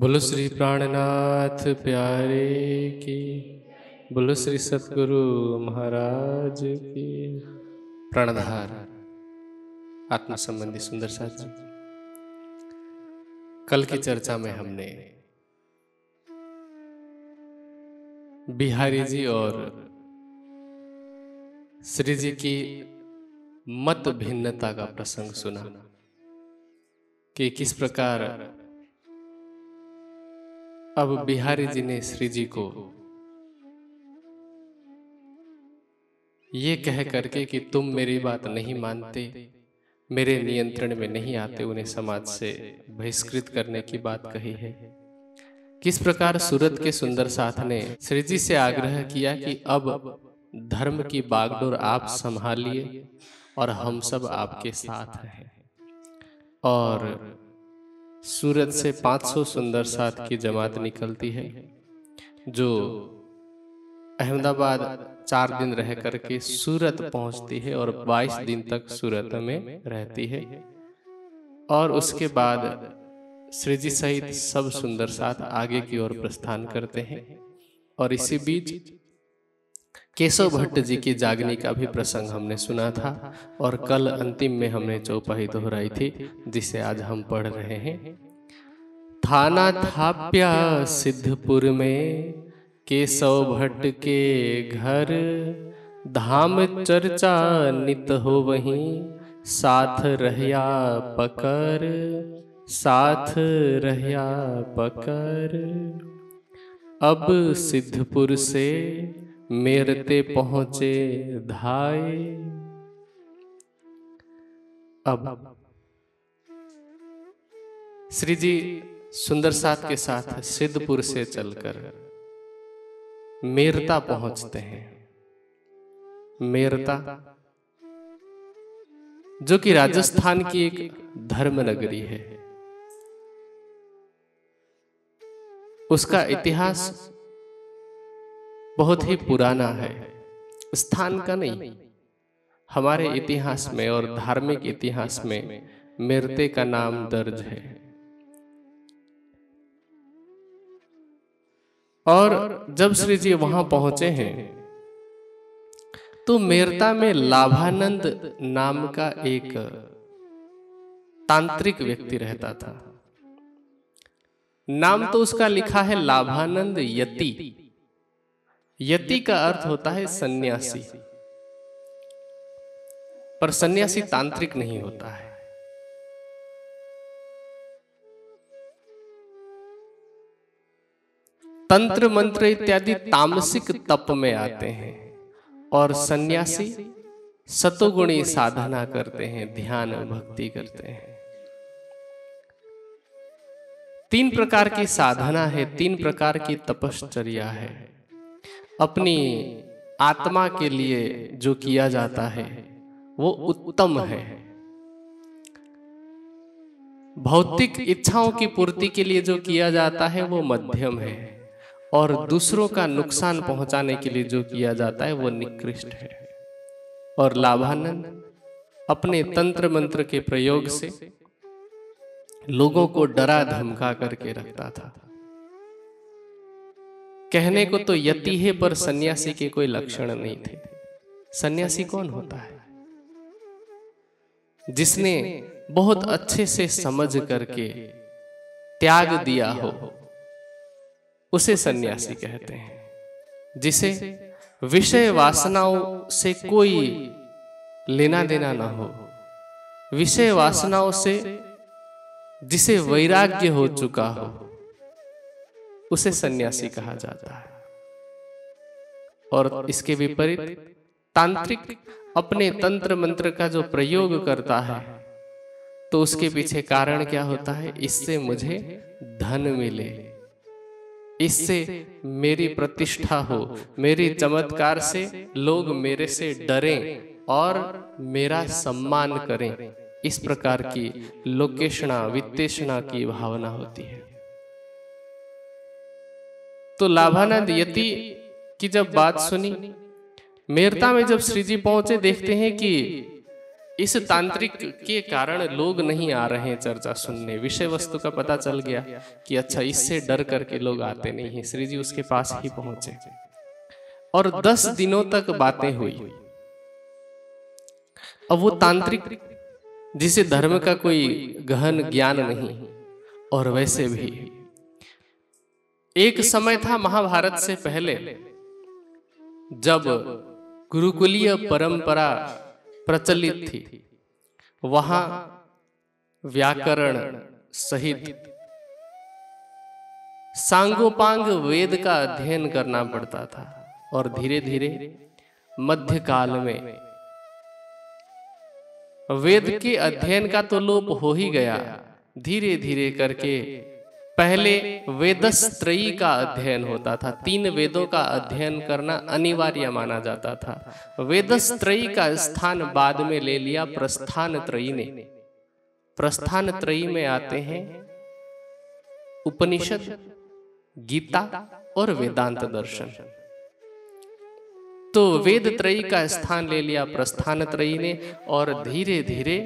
बोलो श्री प्राणनाथ प्यारे की। बोलो श्री सतगुरु महाराज की। प्राणधार। आत्मा संबंधी सुंदर साथ कल की चर्चा में हमने बिहारी जी और श्री जी की मत भिन्नता का प्रसंग सुना कि किस प्रकार अब बिहारी जी ने श्री जी को ये कह करके कि तुम मेरी बात नहीं मानते मेरे नियंत्रण में नहीं आते उन्हें समाज से बहिष्कृत करने की बात कही है। किस प्रकार सूरत के सुंदर साथ ने श्री जी से आग्रह किया कि अब धर्म की बागडोर आप संभालिए और हम सब आपके साथ हैं और सूरत से 500 सुंदर साथ की जमात निकलती है जो अहमदाबाद चार दिन रह करके सूरत पहुँचती है और 22 दिन तक सूरत में रहती है। और उसके बाद श्री जी सहित सब सुंदर साथ आगे की ओर प्रस्थान करते हैं। और इसी बीच केशव भट्ट जी की जागने का भी प्रसंग हमने सुना था और कल अंतिम में हमने चौपाई दोहराई थी जिसे आज हम पढ़ रहे हैं। थाना थाप्या सिद्धपुर में केशव भट्ट के घर धाम चर्चा नित हो वहीं साथ रहया पकर साथ रहया पकर। अब सिद्धपुर से मेरते पहुँचे धाय अब श्री जी सुंदर साथ के साथ सिद्धपुर से चलकर मेरता पहुँचते हैं। मेरता जो कि राजस्थान की एक धर्म नगरी है। उसका इतिहास बहुत ही पुराना है। स्थान का नहीं हमारे इतिहास में और धार्मिक इतिहास में मेरते का नाम दर्ज है। और जब श्री जी वहाँ पहुँचे हैं तो मेरता में लाभानंद नाम का एक तांत्रिक व्यक्ति रहता था। नाम तो उसका लिखा है लाभानंद यति। यति का अर्थ होता है सन्यासी। पर सन्यासी तांत्रिक नहीं होता है। तंत्र, मंत्र इत्यादि तामसिक तप में आते हैं और सन्यासी सतोगुणी साधना करते हैं, ध्यान भक्ति करते हैं। तीन प्रकार की साधना है, तीन प्रकार की तपश्चर्या है। अपनी आत्मा के लिए जो किया जाता है, वो उत्तम है। भौतिक इच्छाओं की पूर्ति के लिए जो किया जाता है, वो मध्यम है। और दूसरों का नुकसान पहुँचाने के लिए जो किया जाता है, वो निकृष्ट है। और लाभानंद अपने तंत्र मंत्र के प्रयोग से लोगों को डरा धमका करके रखता था। कहने को तो यति है पर सन्यासी के कोई लक्षण नहीं थे। सन्यासी कौन होता है? जिसने बहुत अच्छे से समझ करके त्याग दिया हो उसे सन्यासी कहते हैं। जिसे विषय वासनाओं से कोई लेना देना ना हो। विषय वासनाओं से जिसे वैराग्य हो चुका हो। उसे सन्यासी कहा जाता है। और इसके विपरीत, तांत्रिक अपने तंत्र मंत्र का जो प्रयोग करता है तो उसके पीछे कारण क्या होता है? इससे मुझे धन मिले। इससे मेरी प्रतिष्ठा हो, मेरी चमत्कार से लोग मेरे से डरें और मेरा सम्मान करें। इस प्रकार की लोकेशना, वित्तेषणा की भावना होती है। तो लाभानंद यति की जब बात सुनी। मेरता में जब श्री जी पहुँचे देखते हैं कि इस तांत्रिक के कारण लोग नहीं आ रहे हैं चर्चा सुनने। विषय वस्तु का पता चल गया कि अच्छा इससे डर करके लोग आते नहीं हैं। श्री जी उसके पास ही पहुँचे। और दस दिनों तक बातें हुई। अब वो तांत्रिक जिसे धर्म का कोई गहन ज्ञान नहीं और वैसे भी एक समय था महाभारत से पहले, जब गुरुकुलीय परंपरा प्रचलित थी। वहाँ व्याकरण सहित सांगोपांग वेद का अध्ययन करना पड़ता था और धीरे धीरे मध्यकाल में वेद के अध्ययन का तो लोप हो ही गया। धीरे धीरे करके पहले वेदस्त्रयी का अध्ययन होता था। तीन वेदों का अध्ययन करना अनिवार्य माना जाता था। वेदस्त्रयी का स्थान बाद में ले लिया प्रस्थान त्रयी ने। प्रस्थान त्रयी में आते हैं उपनिषद, गीता और वेदांत दर्शन। तो वेद त्रयी का स्थान ले लिया प्रस्थान त्रयी ने और धीरे धीरे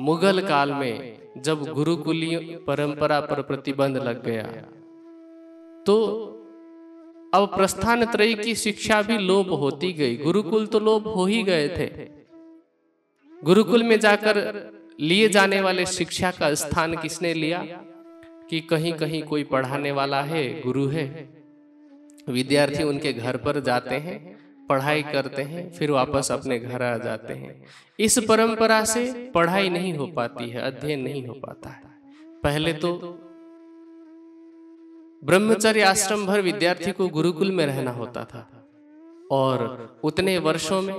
मुगल काल में जब गुरुकुलीय परंपरा पर प्रतिबंध लग गया। तो अब प्रस्थान त्रयी की शिक्षा भी लोप होती गई। गुरुकुल तो लोप हो ही गए थे। गुरुकुल में जाकर लिए जाने वाले शिक्षा का स्थान किसने लिया? कि कहीं कहीं कोई पढ़ाने वाला है गुरु है। विद्यार्थी उनके घर पर जाते हैं। पढ़ाई करते हैं फिर वापस अपने घर आ जाते हैं। इस परंपरा से पढ़ाई नहीं हो पाती है अध्ययन नहीं हो पाता है। पहले तो ब्रह्मचर्य आश्रम भर विद्यार्थी को गुरुकुल में रहना होता था। और उतने वर्षों में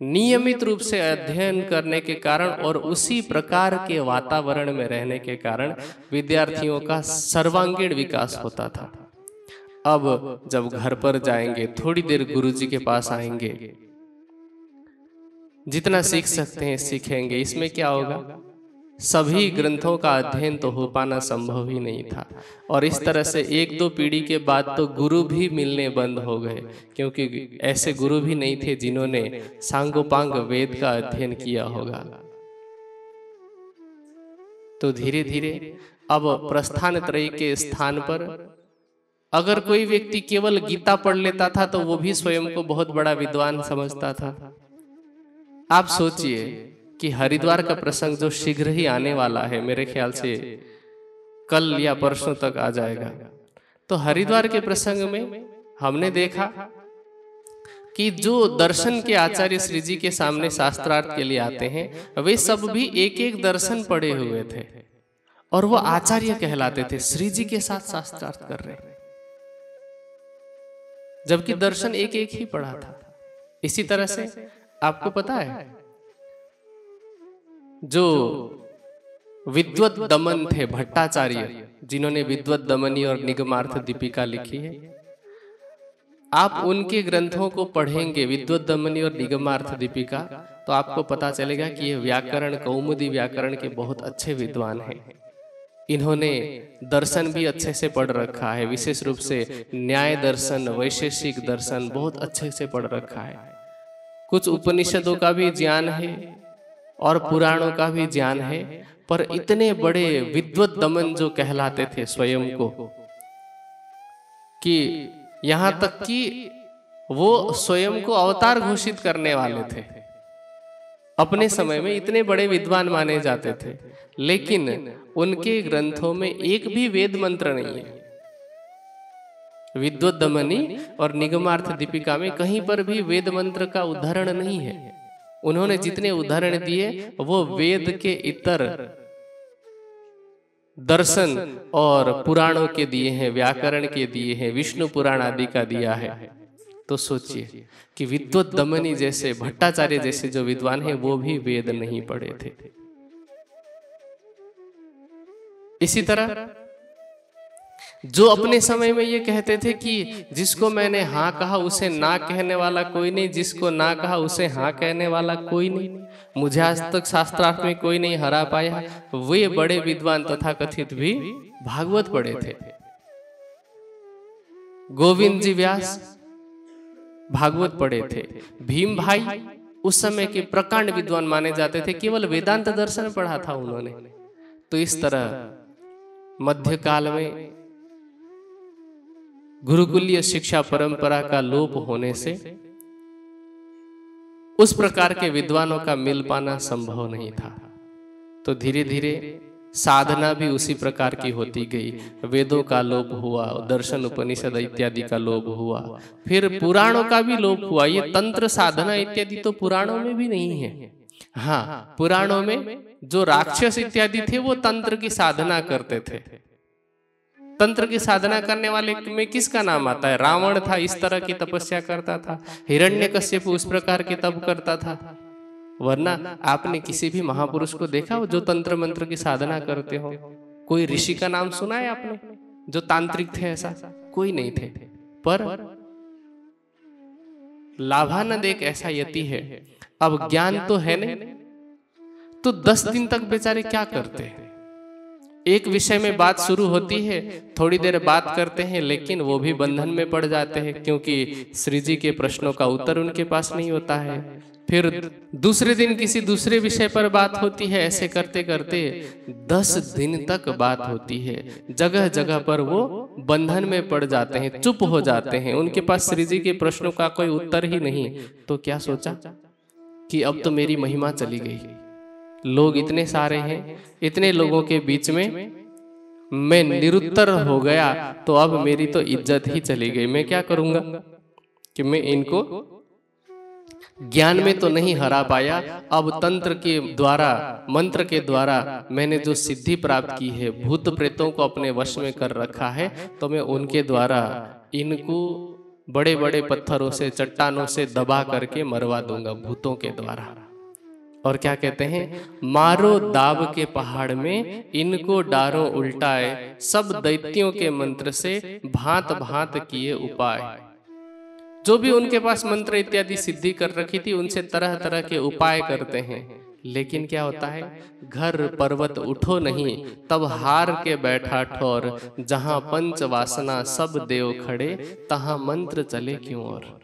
नियमित रूप से अध्ययन करने के कारण और उसी प्रकार के वातावरण में रहने के कारण विद्यार्थियों का सर्वांगीण विकास होता था। अब जब घर पर जाएँगे, थोड़ी देर गुरुजी के पास आएँगे। जितना सीख सकते हैं, सीखेंगे। इसमें क्या होगा? सभी ग्रंथों का अध्ययन तो हो पाना संभव ही नहीं था। और इस तरह से एक दो पीढ़ी के बाद तो गुरु भी मिलने बंद हो गए, क्योंकि ऐसे गुरु भी नहीं थे जिन्होंने सांगोपांग वेद का अध्ययन किया होगा। तो धीरे धीरे अब प्रस्थान त्रय के स्थान पर अगर कोई व्यक्ति केवल गीता पढ़ लेता था तो वो भी स्वयं को बहुत बड़ा विद्वान समझता था। आप सोचिए कि हरिद्वार का प्रसंग जो शीघ्र ही आने वाला है मेरे ख्याल से कल या परसों तक आ जाएगा। तो हरिद्वार के प्रसंग में हमने देखा कि जो दर्शन के आचार्य श्री जी के सामने शास्त्रार्थ के लिए आते हैं वे सब भी एक एक दर्शन पढ़े हुए थे। और वो आचार्य कहलाते थे श्री जी के साथ शास्त्रार्थ कर रहे जबकि दर्शन एक एक ही पढ़ा था। इसी तरह से आपको पता है जो विद्वत दमन थे भट्टाचार्य जिन्होंने विद्वत दमनी और निगमार्थ दीपिका लिखी है। आप उनके ग्रंथों को पढ़ेंगे विद्वत दमनी और निगमार्थ दीपिका तो आपको पता चलेगा कि ये व्याकरण कौमुदी व्याकरण के बहुत अच्छे विद्वान हैं। इन्होंने दर्शन भी अच्छे से पढ़ रखा है। विशेष रूप से न्याय दर्शन वैशेषिक दर्शन बहुत अच्छे से पढ़ रखा है। कुछ उपनिषदों का भी ज्ञान है और पुराणों का भी ज्ञान है पर इतने बड़े विद्वत दमन जो कहलाते थे स्वयं को कि यहाँ तक कि वो स्वयं को अवतार घोषित करने वाले थे। अपने समय में इतने बड़े विद्वान माने जाते थे। लेकिन उनके ग्रंथों में एक भी वेद मंत्र नहीं है। विद्वत दमनी और निगमार्थ दीपिका में कहीं पर भी वेद मंत्र का उदाहरण नहीं है। उन्होंने जितने उदाहरण दिए वो वेद के इतर दर्शन और पुराणों के दिए हैं व्याकरण के दिए हैं विष्णु पुराण आदि का दिया है। तो सोचिए कि विद्वत दमनी जैसे भट्टाचार्य जैसे जो विद्वान हैं वो भी वेद नहीं पढ़े थे। इसी तरह जो अपने समय में ये कहते थे कि जिसको मैंने हाँ कहा उसे ना कहने वाला कोई नहीं जिसको ना कहा उसे हाँ कहने वाला कोई नहीं। मुझे आज तक शास्त्रार्थ में कोई नहीं हरा पाया। वे बड़े विद्वान तथा कथित भी भागवत पढ़े थे। गोविंद जी व्यास भागवत पढ़े थे। भीम भाई उस समय के प्रकांड विद्वान माने जाते थे केवल वेदांत दर्शन पढ़ा था उन्होंने। तो इस तरह मध्यकाल में गुरुकुलीय शिक्षा परंपरा का लोप होने से उस प्रकार के विद्वानों का मिल पाना संभव नहीं था। तो धीरे धीरे साधना भी उसी प्रकार की होती गई। वेदों का लोप हुआ, दर्शन, उपनिषद इत्यादि का लोप हुआ। फिर पुराणों का भी लोप हुआ। ये तंत्र साधना इत्यादि तो पुराणों में भी नहीं है। हाँ पुराणों में जो राक्षस इत्यादि थे वो तंत्र की साधना करते थे। तंत्र की साधना करने वाले में किसका नाम आता है? रावण था इस तरह की तपस्या करता था। हिरण्यकश्यप उस प्रकार की तप करता था। वरना आपने किसी भी महापुरुष को देखा हो जो तंत्र मंत्र की साधना करते हो। कोई ऋषि का नाम सुना है आपने? जो तांत्रिक थे ऐसा कोई नहीं थे। पर लाभानंद एक ऐसा यति है अब ज्ञान तो है नहीं। तो दस दिन तक बेचारे क्या करते हैं? एक विषय में बात शुरू होती है थोड़ी देर बात करते हैं लेकिन वो भी बंधन में पड़ जाते हैं क्योंकि श्री जी के प्रश्नों का उत्तर उनके पास नहीं होता है। फिर दूसरे दिन किसी दूसरे विषय पर बात होती है ऐसे करते करते दस दिन तक बात होती है। जगह जगह पर वो बंधन में पड़ जाते हैं चुप हो जाते हैं उनके पास श्री जी के प्रश्नों का कोई उत्तर ही। नहीं तो क्या सोचा कि अब तो मेरी महिमा चली गई। लोग इतने सारे हैं, इतने लोगों के बीच में मैं निरुत्तर हो गया तो अब मेरी तो इज़्ज़त ही चली गई। मैं क्या करूँगा कि मैं इनको ज्ञान में तो नहीं हरा पाया, अब तंत्र के द्वारा, मंत्र के द्वारा मैंने जो सिद्धि प्राप्त की है, भूत प्रेतों को अपने वश में कर रखा है तो मैं उनके द्वारा इनको बड़े बड़े पत्थरों से चट्टानों से दबा करके मरवा दूँगा भूतों के द्वारा। और क्या कहते हैं? मारो दाब के पहाड़ में इनको डारो उल्टाए सब दैत्यों के मंत्र से भांत भांत किए उपाय। जो भी उनके पास मंत्र इत्यादि सिद्धि कर रखी थी उनसे तरह तरह के उपाय करते हैं। लेकिन क्या होता है? घर पर्वत उठो नहीं तब हार के बैठा ठोर जहाँ पंच वासना सब देव खड़े तहां मंत्र चले क्यों और?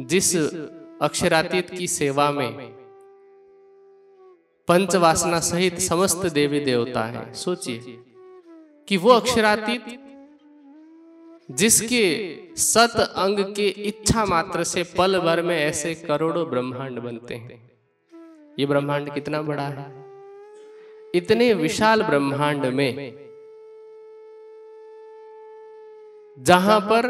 जिस अक्षरातीत की सेवा में पंच वासना सहित समस्त देवी देवता है। सोचिए कि वो अक्षरातीत जिसके सत अंग के इच्छा मात्र से पल भर में ऐसे करोड़ों ब्रह्मांड बनते हैं। ये ब्रह्मांड कितना बड़ा है? इतने विशाल ब्रह्मांड में, जहाँ पर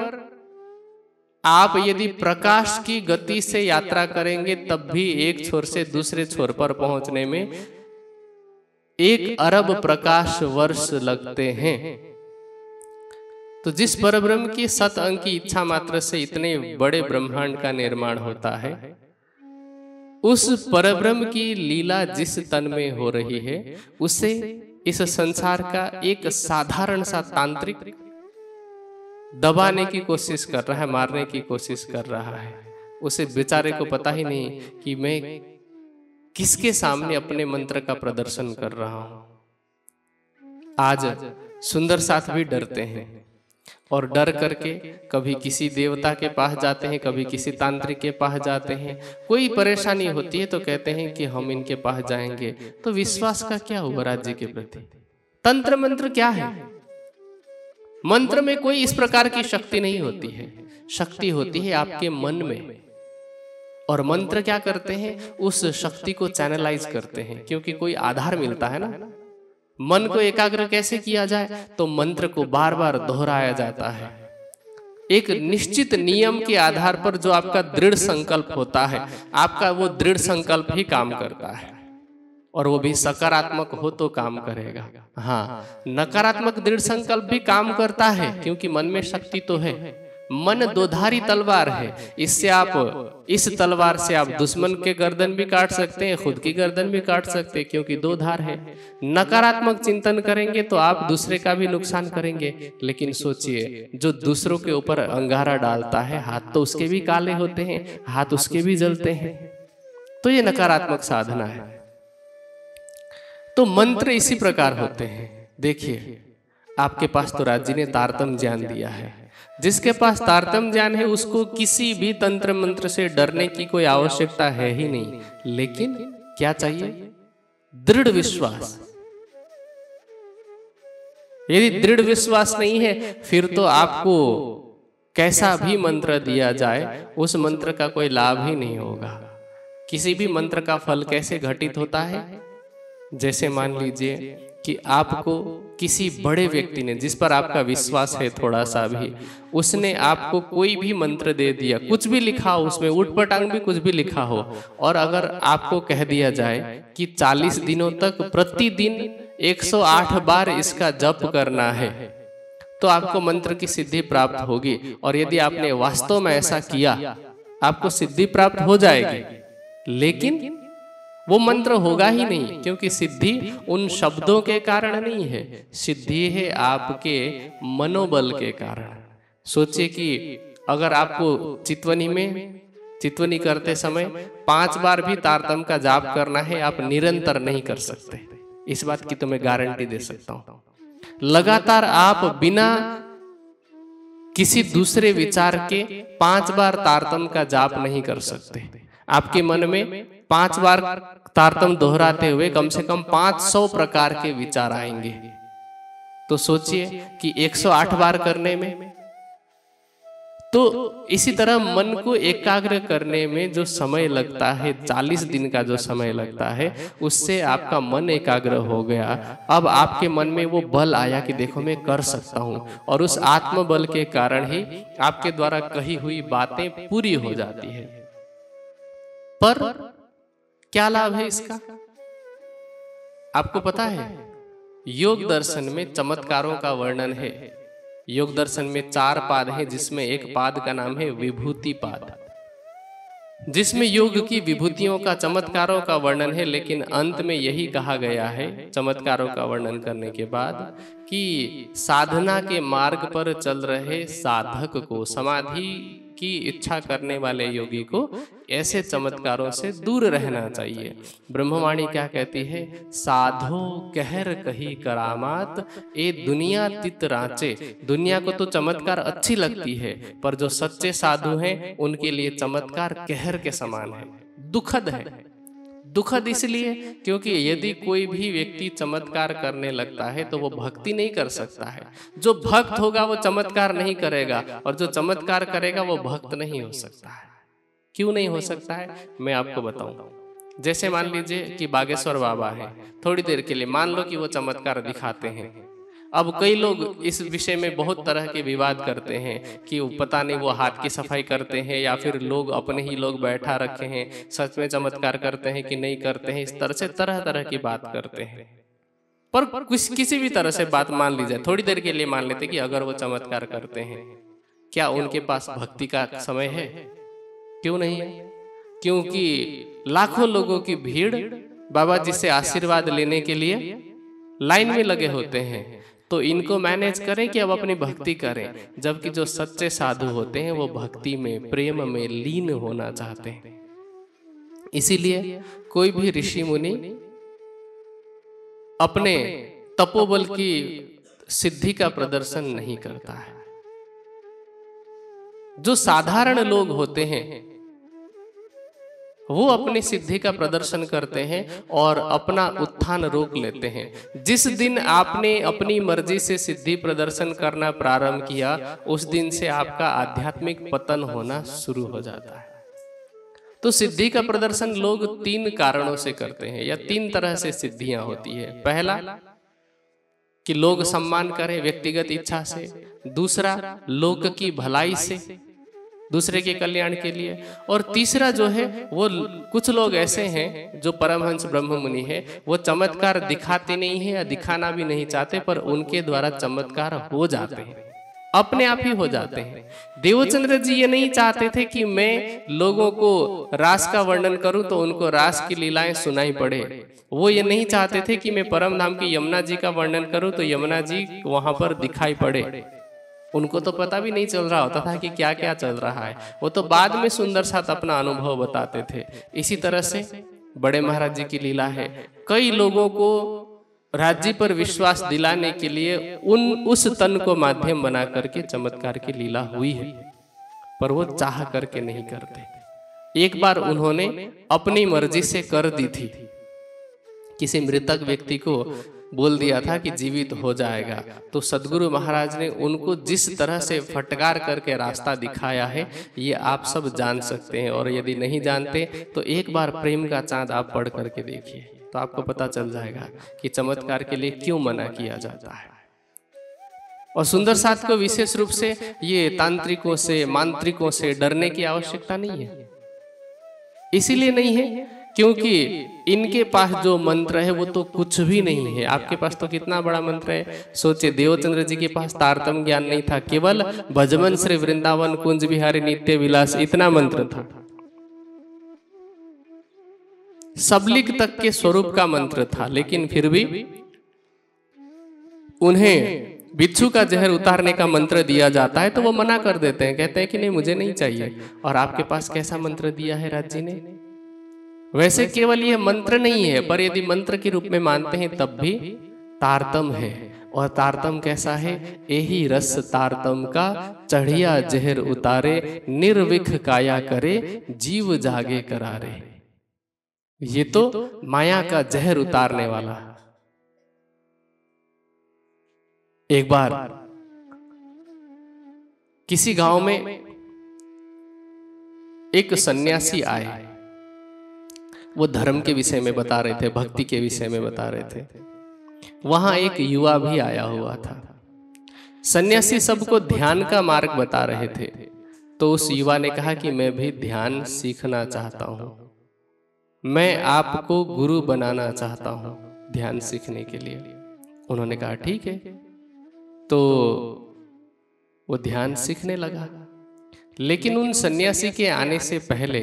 आप यदि प्रकाश की गति से यात्रा करेंगे, तब भी एक छोर से दूसरे छोर पर पहुँचने में एक अरब प्रकाश वर्ष लगते हैं। तो जिस परब्रह्म की सत अंक की इच्छा मात्र से इतने बड़े ब्रह्मांड का निर्माण होता है उस परब्रह्म की लीला जिस तन में हो रही है, उसे इस संसार का एक साधारण सा तांत्रिक दबाने की कोशिश कर रहा है, मारने की कोशिश कर रहा है। उसे बेचारे को पता ही नहीं कि मैं किसके सामने अपने मंत्र का प्रदर्शन कर रहा हूँ। आज सुंदर साथ भी डरते हैं। और डर करके कभी किसी देवता के पास जाते हैं, कभी किसी तांत्रिक के पास जाते हैं। कोई परेशानी होती है तो कहते हैं कि हम इनके पास जाएँगे। तो विश्वास का क्या हुआ राज्य के प्रति? तंत्र मंत्र क्या है? मंत्र में कोई इस प्रकार की शक्ति नहीं होती है। शक्ति होती है आपके मन में। और मंत्र क्या करते हैं? उस शक्ति को चैनलाइज करते हैं, क्योंकि कोई आधार मिलता है ना। मन को एकाग्र कैसे किया जाए तो मंत्र को बार बार दोहराया जाता है। एक निश्चित नियम के आधार पर जो आपका दृढ़ संकल्प होता है, आपका वो दृढ़ संकल्प ही काम करता है। और वो भी सकारात्मक हो तो काम करेगा। हाँ नकारात्मक दृढ़ संकल्प भी काम करता है, क्योंकि मन में शक्ति तो है। मन दोधारी तलवार है। इससे आप इस तलवार से आप दुश्मन के गर्दन भी काट सकते हैं, खुद की गर्दन भी काट सकते हैं, क्योंकि दो धार है। नकारात्मक चिंतन करेंगे तो आप दूसरे का भी नुकसान करेंगे। लेकिन सोचिए, जो दूसरों के ऊपर अंगारा डालता है, हाथ तो उसके भी काले होते हैं, हाथ उसके भी जलते हैं। तो ये नकारात्मक साधना है। तो मंत्र इसी प्रकार होते हैं। देखिए, आपके पास तो राज्य ने तारतम ज्ञान दिया है। जिसके पास तारतम ज्ञान है उसको किसी भी तंत्र मंत्र से डरने की कोई आवश्यकता है ही नहीं। लेकिन क्या चाहिए? दृढ़ विश्वास। यदि दृढ़ विश्वास नहीं है फिर तो आपको कैसा भी मंत्र दिया जाए उस मंत्र का कोई लाभ ही नहीं होगा। किसी भी मंत्र का फल कैसे घटित होता है? जैसे मान लीजिए कि आपको किसी बड़े व्यक्ति ने, जिस पर आपका विश्वास है थोड़ा सा भी, उसने आपको कोई भी मंत्र दे दिया, कुछ भी लिखा हो उसमें उठ पटांग भी कुछ भी लिखा हो, और अगर आपको कह दिया जाए कि 40 दिनों तक प्रतिदिन 108 बार इसका जप करना है तो आपको मंत्र की सिद्धि प्राप्त होगी, और यदि आपने वास्तव में ऐसा किया, आपको सिद्धि प्राप्त हो जाएगी। लेकिन वो मंत्र होगा ही नहीं, क्योंकि सिद्धि उन शब्दों के कारण नहीं है। सिद्धि है आपके मनोबल के कारण। सोचिए कि अगर आपको चितवनी में, चितवनी करते समय पाँच बार भी तारतम का जाप करना है, आप निरंतर नहीं कर सकते। इस बात की तो मैं गारंटी दे सकता हूँ। लगातार आप बिना किसी दूसरे विचार के पाँच बार तारतम का जाप नहीं कर सकते। आपके मन में पाँच बार तारतम दोहराते हुए कम से कम 500 प्रकार के विचार आएँगे। तो सोचिए कि 108 बार करने में तो इसी तरह मन को एकाग्र करने में जो समय लगता है 40 दिन का जो समय लगता है उससे आपका मन एकाग्र हो गया। अब आपके मन में वो बल आया कि देखो मैं कर सकता हूँ। और उस आत्मबल के कारण ही आपके द्वारा कही हुई बातें पूरी हो जाती है। पर क्या लाभ है इसका? आपको पता है, योग दर्शन में चमत्कारों का वर्णन है। योग दर्शन में चार पाद है, जिसमें एक पाद का नाम है विभूति पाद। जिसमें योग की विभूतियों का चमत्कारों का वर्णन है, लेकिन अंत में यही कहा गया है, चमत्कारों का वर्णन करने के बाद, कि साधना के मार्ग पर चल रहे साधक को समाधि की इच्छा करने वाले योगी को ऐसे चमत्कारों से दूर रहना चाहिए। ब्रह्मवाणी क्या कहती है? साधो कहर कही करामात, ए दुनिया तित रांचे। दुनिया को तो चमत्कार अच्छी लगती है, पर जो सच्चे साधु हैं, उनके लिए चमत्कार कहर के समान है। दुखद है। दुखद इसलिए क्योंकि यदि कोई भी व्यक्ति चमत्कार करने लगता है तो वो भक्ति नहीं कर सकता है। जो भक्त होगा वो चमत्कार नहीं करेगा और जो चमत्कार करेगा वो भक्त नहीं हो सकता है। क्यों नहीं हो सकता है? मैं आपको बताऊँ। जैसे मान लीजिए कि बागेश्वर बाबा है थोड़ी देर के लिए मान लो कि वो चमत्कार दिखाते हैं। अब कई लोग इस विषय में बहुत तरह के विवाद करते हैं कि पता नहीं वो हाथ की सफ़ाई करते हैं या फिर लोग अपने ही लोग बैठा रखे हैं। सच में चमत्कार करते हैं कि नहीं करते हैं इस तरह से तरह तरह की बात करते हैं। पर कुछ किसी भी तरह से बात मान ली जाए थोड़ी देर के लिए मान लेते कि अगर वो चमत्कार करते हैं क्या उनके पास भक्ति का समय है क्यों नहीं है क्योंकि लाखों लोगों की भीड़ बाबा जी से आशीर्वाद लेने के लिए लाइन में लगे होते हैं तो इनको मैनेज करें कि अब अपनी भक्ति करें जबकि जो सच्चे साधु होते हैं वो भक्ति में प्रेम में लीन होना चाहते हैं। इसीलिए कोई भी ऋषि मुनि अपने तपोबल की सिद्धि का प्रदर्शन नहीं करता है। जो साधारण लोग होते हैं वो अपनी सिद्धि का प्रदर्शन करते हैं और अपना उत्थान रोक लेते हैं। जिस दिन आपने अपनी मर्ज़ी से सिद्धि प्रदर्शन करना प्रारंभ किया, उस दिन से आपका आध्यात्मिक पतन होना शुरू हो जाता है। तो सिद्धि का प्रदर्शन लोग तीन कारणों से करते हैं, या तीन तरह से सिद्धियाँ होती है। पहला, कि लोग सम्मान करें व्यक्तिगत इच्छा से। दूसरा, लोक की भलाई से। दूसरे के कल्याण के लिए। और तीसरा जो है, वो कुछ लोग ऐसे हैं जो परमहंस ब्रह्म मुनि है। वो चमत्कार दिखाते नहीं है या दिखाना भी नहीं चाहते, पर उनके द्वारा चमत्कार हो जाते हैं। अपने आप ही हो जाते हैं। देवचंद्र जी ये नहीं चाहते थे कि मैं लोगों को रास का वर्णन करूँ तो उनको रास की लीलाएँ सुनाई पड़े। वो ये नहीं चाहते थे कि मैं परम धाम की यमुना जी का वर्णन करूँ तो यमुना जी वहाँ पर दिखाई पड़े। उनको तो पता भी नहीं चल रहा होता था कि क्या क्या चल रहा है। वो तो बाद में सुंदर साथ अपना अनुभव बताते थे। इसी तरह से बड़े महाराज जी की लीला है। कई लोगों को राज्य पर विश्वास दिलाने के लिए उन, उस तन को माध्यम बना करके चमत्कार की लीला हुई है। पर वो चाह करके नहीं करते। एक बार उन्होंने अपनी मर्ज़ी से कर दी थी। किसी मृतक व्यक्ति को बोल दिया था कि जीवित हो जाएगा। तो सदगुरु महाराज ने उनको जिस तरह से फटकार करके रास्ता दिखाया है ये आप सब जान सकते हैं। और यदि नहीं जानते तो एक बार प्रेम का चाँद आप पढ़ करके देखिए तो आपको पता चल जाएगा कि चमत्कार के लिए क्यों मना किया जाता है। और सुंदर साथ को विशेष रूप से ये तांत्रिकों से मांत्रिकों से डरने की आवश्यकता नहीं है। इसीलिए नहीं है। क्योंकि इनके पास जो मंत्र है वो तो कुछ भी नहीं है। आपके पास तो कितना बड़ा मंत्र है? सोचे देवचंद्र जी के पास तारतम ज्ञान नहीं था केवल भजमन श्री वृंदावन कुंज बिहारी नित्य विलास इतना मंत्र था। सबलिक तक के स्वरूप का मंत्र था लेकिन फिर भी उन्हें बिच्छू का जहर उतारने का मंत्र दिया जाता है तो वो मना कर देते हैं कहते हैं कि नहीं मुझे नहीं चाहिए। और आपके पास कैसा मंत्र दिया है राज जी ने? वैसे केवल यह मंत्र नहीं है पर यदि मंत्र के रूप में मानते हैं तब भी तारतम है। और तारतम कैसा है? यही रस तारतम का चढ़िया जहर उतारे निर्विख काया करे जीव जागे करारे। ये तो माया का जहर उतारने वाला। एक बार किसी गाँव में एक सन्यासी आए। वो धर्म के विषय में बता रहे थे, भक्ति के विषय में बता रहे थे। वहाँ एक युवा भी आया हुआ था। सन्यासी सबको ध्यान का मार्ग बता रहे थे। तो उस युवा ने कहा कि मैं भी ध्यान सीखना चाहता हूँ। मैं आपको गुरु बनाना चाहता हूँ ध्यान सीखने के लिए। उन्होंने कहा, ठीक है। तो वो ध्यान सीखने लगा। लेकिन उन सन्यासी के आने से पहले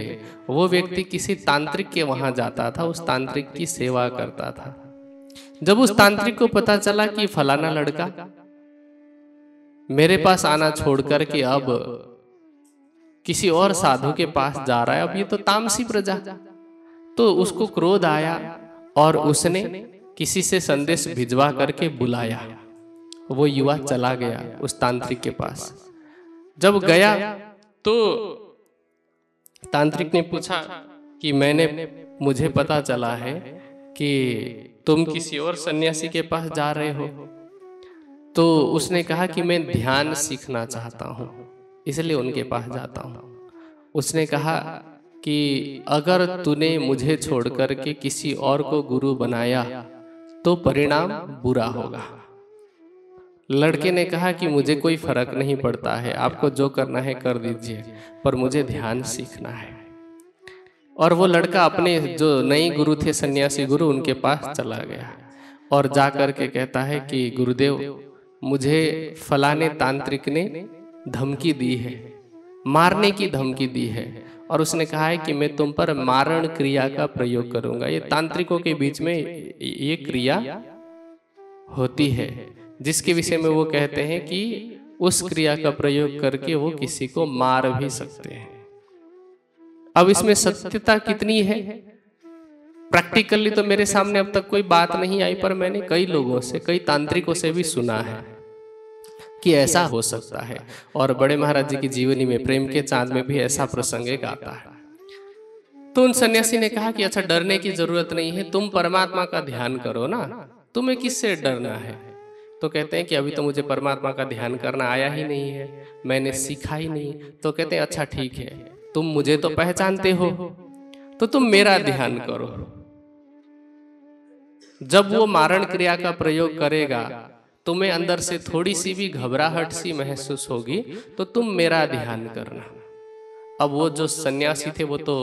वो व्यक्ति किसी तांत्रिक के वहाँ जाता था, उस तांत्रिक की सेवा करता था। जब उस तांत्रिक को पता चला कि फलाना लड़का मेरे पास आना छोड़कर के अब किसी और साधु के पास जा रहा है, अब ये तो तामसी प्रजा। तो उसको क्रोध आया और उसने किसी से संदेश भिजवा करके बुलाया। वो युवा चला गया उस तांत्रिक के पास। जब गया तो तांत्रिक ने पूछा कि मैंने, मुझे पता चला है कि तुम किसी और सन्यासी के पास जा रहे हो। तो उसने कहा कि मैं ध्यान सीखना चाहता हूँ, इसलिए उनके पास जाता हूँ। उसने कहा कि अगर तूने मुझे छोड़कर के किसी और को गुरु बनाया तो परिणाम बुरा होगा। लड़के ने कहा कि मुझे कोई फ़र्क नहीं पड़ता है, आपको जो करना है कर दीजिए, पर मुझे ध्यान सीखना है। और वो लड़का अपने जो नई गुरु थे, सन्यासी गुरु, उनके पास चला गया और जा कर के कहता है कि, गुरुदेव, मुझे फलाने तांत्रिक ने धमकी दी है, मारने की धमकी दी है और उसने कहा है कि मैं तुम पर मारण क्रिया का प्रयोग करूँगा। ये तांत्रिकों के बीच में ये क्रिया होती है। जिसके विषय में वो कहते हैं कि उस क्रिया का प्रयोग करके वो किसी को मार भी सकते हैं। अब इसमें सत्यता कितनी है? प्रैक्टिकली तो मेरे सामने अब तक कोई बात नहीं आई पर मैंने कई लोगों से कई तांत्रिकों से भी सुना है कि ऐसा हो सकता है। और बड़े महाराज जी की जीवनी में प्रेम के चाँद में भी ऐसा प्रसंग एक आता है। तो उन सन्यासी ने कहा कि अच्छा डरने की ज़रूरत नहीं है तुम परमात्मा का ध्यान करो ना तुम्हें किससे डरना है तो कहते हैं कि अभी तो मुझे परमात्मा का ध्यान करना आया ही नहीं है, मैंने सीखा ही नहीं। तो कहते हैं अच्छा ठीक है, तुम मुझे तो पहचानते हो तो तुम मेरा ध्यान करो। जब वो मारण क्रिया का प्रयोग करेगा, तुम्हें अंदर से थोड़ी सी भी घबराहट सी महसूस होगी तो तुम मेरा ध्यान करना। अब वो जो सन्यासी थे, वो तो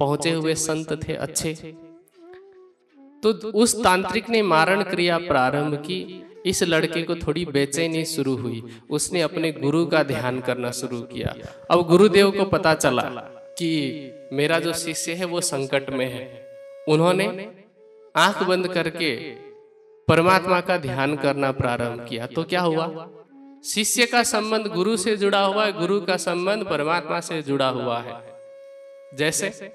पहुँचे हुए संत थे, अच्छे। तो उस तांत्रिक ने मारण क्रिया प्रारंभ की इस लड़के को थोड़ी बेचैनी शुरू हुई। उसने अपने गुरु का ध्यान करना शुरू किया। अब गुरुदेव को पता चला कि मेरा जो शिष्य है वो संकट में है। उन्होंने आँख बंद करके परमात्मा का ध्यान करना प्रारंभ किया। तो क्या हुआ? शिष्य का संबंध गुरु से जुड़ा हुआ है गुरु का संबंध परमात्मा से जुड़ा हुआ है। जैसे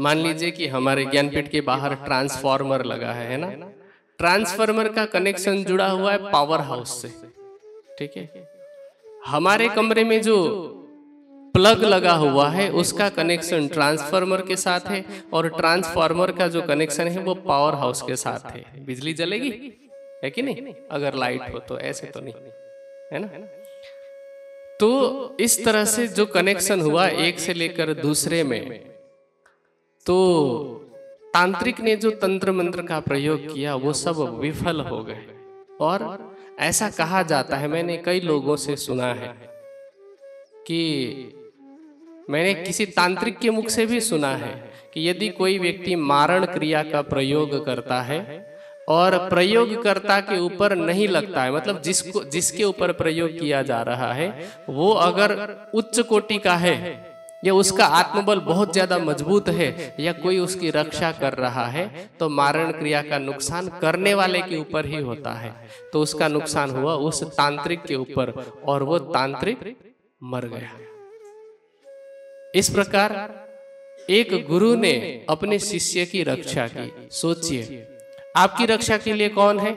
मान लीजिए कि हमारे ज्ञानपीठ के बाहर ट्रांसफॉर्मर लगा है, ना? ट्रांसफार्मर का कनेक्शन जुड़ा हुआ है पावर हाउस से। ठीक है? हमारे कमरे में जो प्लग लगा हुआ है उसका कनेक्शन ट्रांसफार्मर के साथ है और ट्रांसफार्मर का जो कनेक्शन है वो पावर हाउस के साथ है। बिजली जलेगी? है कि नहीं? अगर लाइट हो तो ऐसे तो नहीं। है ना? तो इस तरह से जो कनेक्शन हुआ एक से लेकर दूसरे में तो तांत्रिक ने जो तंत्र मंत्र का प्रयोग किया, वो सब विफल हो गए। और ऐसा कहा जाता है, मैंने कई लोगों से सुना है कि मैंने किसी तांत्रिक के मुख से भी सुना है कि यदि कोई व्यक्ति मारण क्रिया का प्रयोग करता है और प्रयोगकर्ता के ऊपर नहीं लगता है मतलब जिसको, जिसके ऊपर प्रयोग किया जा रहा है, वो अगर उच्च कोटि का है या उसका आत्मबल बहुत ज़्यादा मज़बूत है या कोई उसकी रक्षा कर रहा है तो मारण क्रिया का नुकसान करने वाले के ऊपर ही होता है। तो उसका नुकसान हुआ उस तांत्रिक के ऊपर और वो तांत्रिक मर गया। इस प्रकार एक गुरु ने अपने शिष्य की रक्षा की। सोचिए आपकी रक्षा के लिए कौन है?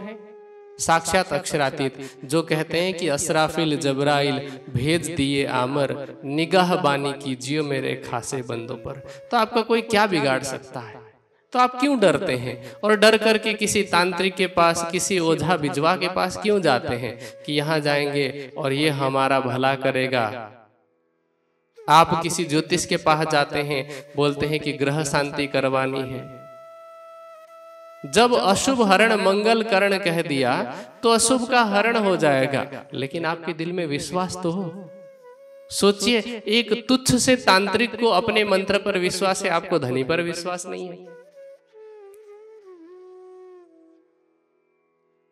साक्षात अक्षरातीत जो कहते हैं कि असराफिल जबराइल भेज दिए आमर निगाह बानी कीजिए मेरे खासे बंदों पर। तो आपका कोई क्या बिगाड़ सकता है? तो आप क्यों डरते हैं? और डर करके किसी तांत्रिक के पास किसी ओझा बिजवा के पास क्यों जाते हैं कि यहाँ जाएँगे और ये हमारा भला करेगा? आप किसी ज्योतिष के पास जाते हैं बोलते हैं कि ग्रह शांति करवानी है। जब अशुभ हरण मंगल करण कह दिया तो अशुभ का हरण हो जाएगा। लेकिन आपके दिल में विश्वास तो हो। सोचिए, एक तुच्छ से तांत्रिक को अपने मंत्र पर विश्वास है, आपको धनी पर विश्वास नहीं है।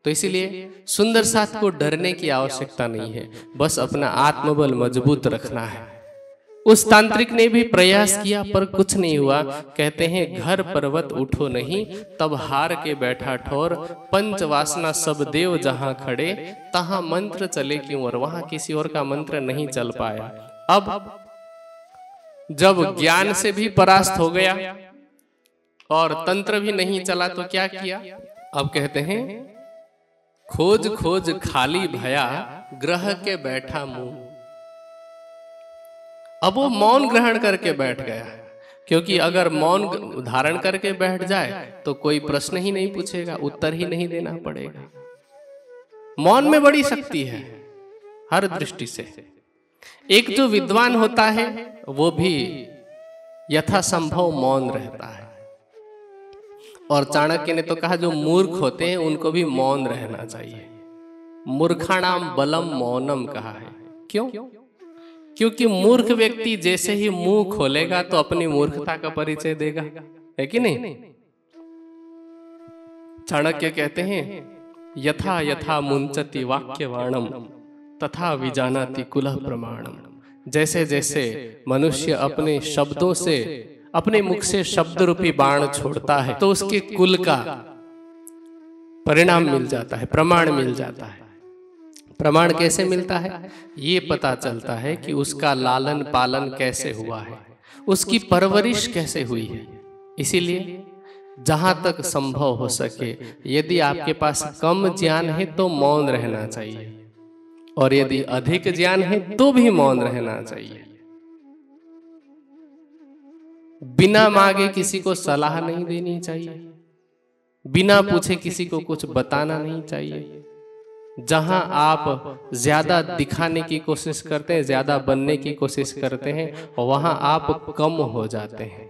तो इसीलिए सुंदर साथ को डरने की आवश्यकता नहीं है। बस अपना आत्मबल मज़बूत रखना है। उस तांत्रिक ने भी प्रयास किया, पर कुछ नहीं हुआ। कहते हैं, घर, पर्वत, उठो नहीं, तब हार के बैठा ठोर पंच वासना सब देव जहाँ खड़े, तहां मंत्र चले क्यों, और वहाँ किसी और का मंत्र नहीं चल पाया। अब, जब ज्ञान से भी परास्त हो गया, और तंत्र भी नहीं चला तो क्या किया? अब कहते हैं, खोज खोज, खाली भया, ग्रह के बैठा मुँह अब वो मौन ग्रहण करके बैठ गया। क्योंकि अगर मौन धारण करके बैठ जाए तो कोई प्रश्न ही नहीं पूछेगा उत्तर ही नहीं देना पड़ेगा। मौन में बड़ी शक्ति है हर दृष्टि से। एक जो विद्वान होता है वो भी यथासंभव मौन रहता है। और चाणक्य ने तो कहा जो मूर्ख होते हैं उनको भी मौन रहना चाहिए। मूर्खाणाम बलम मौनम कहा है। क्यों? क्योंकि मूर्ख व्यक्ति जैसे ही मुँह खोलेगा तो अपनी मूर्खता का परिचय देगा। है कि नहीं? चाणक्य कहते हैं यथा यथा मुंचति वाक्यवाणम तथा विजानाति कुल प्रमाणम जैसे जैसे मनुष्य अपने शब्दों से अपने मुख से शब्द रूपी बाण छोड़ता है। तो उसके कुल का परिणाम मिल जाता है प्रमाण मिल जाता है। प्रमाण कैसे मिलता है? ये पता चलता है कि उसका लालन पालन कैसे हुआ है? उसकी परवरिश कैसे हुई है? इसीलिए जहाँ तक संभव हो सके यदि आपके पास कम ज्ञान है तो मौन रहना चाहिए। और यदि अधिक ज्ञान है तो भी मौन रहना चाहिए। बिना मांगे किसी को सलाह नहीं देनी चाहिए। बिना पूछे किसी को कुछ बताना नहीं चाहिए। जहाँ आप ज़्यादा दिखाने की कोशिश करते हैं ज़्यादा बनने की कोशिश करते हैं वहाँ आप कम हो जाते हैं।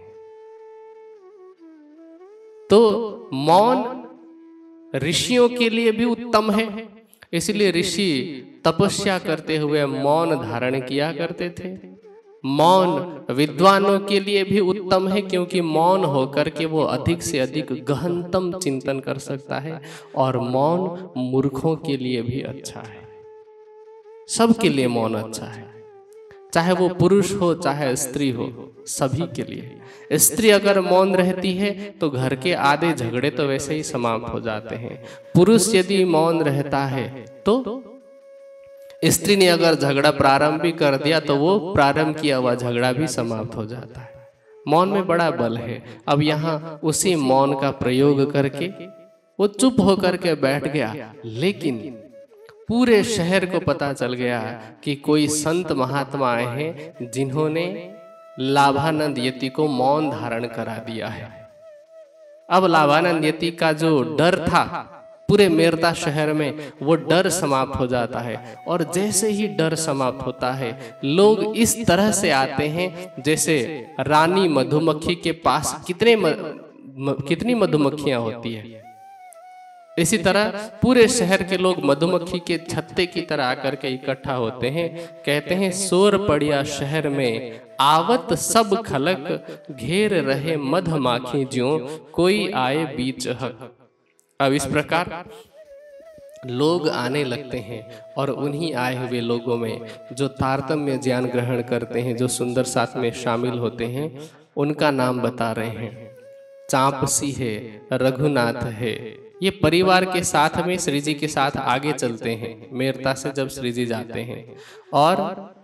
तो मौन ऋषियों के लिए भी उत्तम है। इसलिए ऋषि तपस्या करते हुए मौन धारण किया करते थे। मौन विद्वानों के लिए भी उत्तम है क्योंकि मौन होकर के वो अधिक से अधिक गहनतम चिंतन कर सकता है और मौन मूर्खों के लिए भी अच्छा है। सबके लिए मौन अच्छा है। चाहे वो पुरुष हो चाहे स्त्री हो सभी के लिए। स्त्री अगर मौन रहती है तो घर के आधे झगड़े तो वैसे ही समाप्त हो जाते हैं। पुरुष यदि मौन रहता है तो स्त्री ने अगर झगड़ा प्रारंभ भी कर दिया तो वो प्रारंभ किया हुआ झगड़ा भी समाप्त हो जाता है। मौन में बड़ा बल है। अब यहाँ उसी मौन का प्रयोग करके वो चुप होकर के बैठ गया। लेकिन पूरे शहर को पता चल गया कि कोई संत महात्मा आए हैं जिन्होंने लाभानंद यति को मौन धारण करा दिया है। अब लाभानंद यति का जो डर था पूरे मेरता शहर में वो डर समाप्त हो जाता है। और जैसे ही डर समाप्त होता है लोग इस तरह से आते हैं जैसे रानी मधुमक्खी के पास कितने म, म, कितनी मधुमक्खियाँ होती है। इसी तरह पूरे शहर के लोग मधुमक्खी के छत्ते की तरह आकर के इकट्ठा होते हैं कहते हैं सोर पड़िया शहर में आवत सब खलक घेर रहे मधमाखी ज्यो कोई आए बीच हक। अब इस प्रकार लोग आने लगते हैं और उन्हीं आए हुए लोगों में जो तारतम्य ज्ञान ग्रहण करते हैं, जो सुंदर साथ में शामिल होते हैं, उनका नाम बता रहे हैं। चांपसी है, रघुनाथ है। ये परिवार के साथ में श्री जी के साथ आगे चलते हैं, मेरता से जब श्री जी जाते हैं। और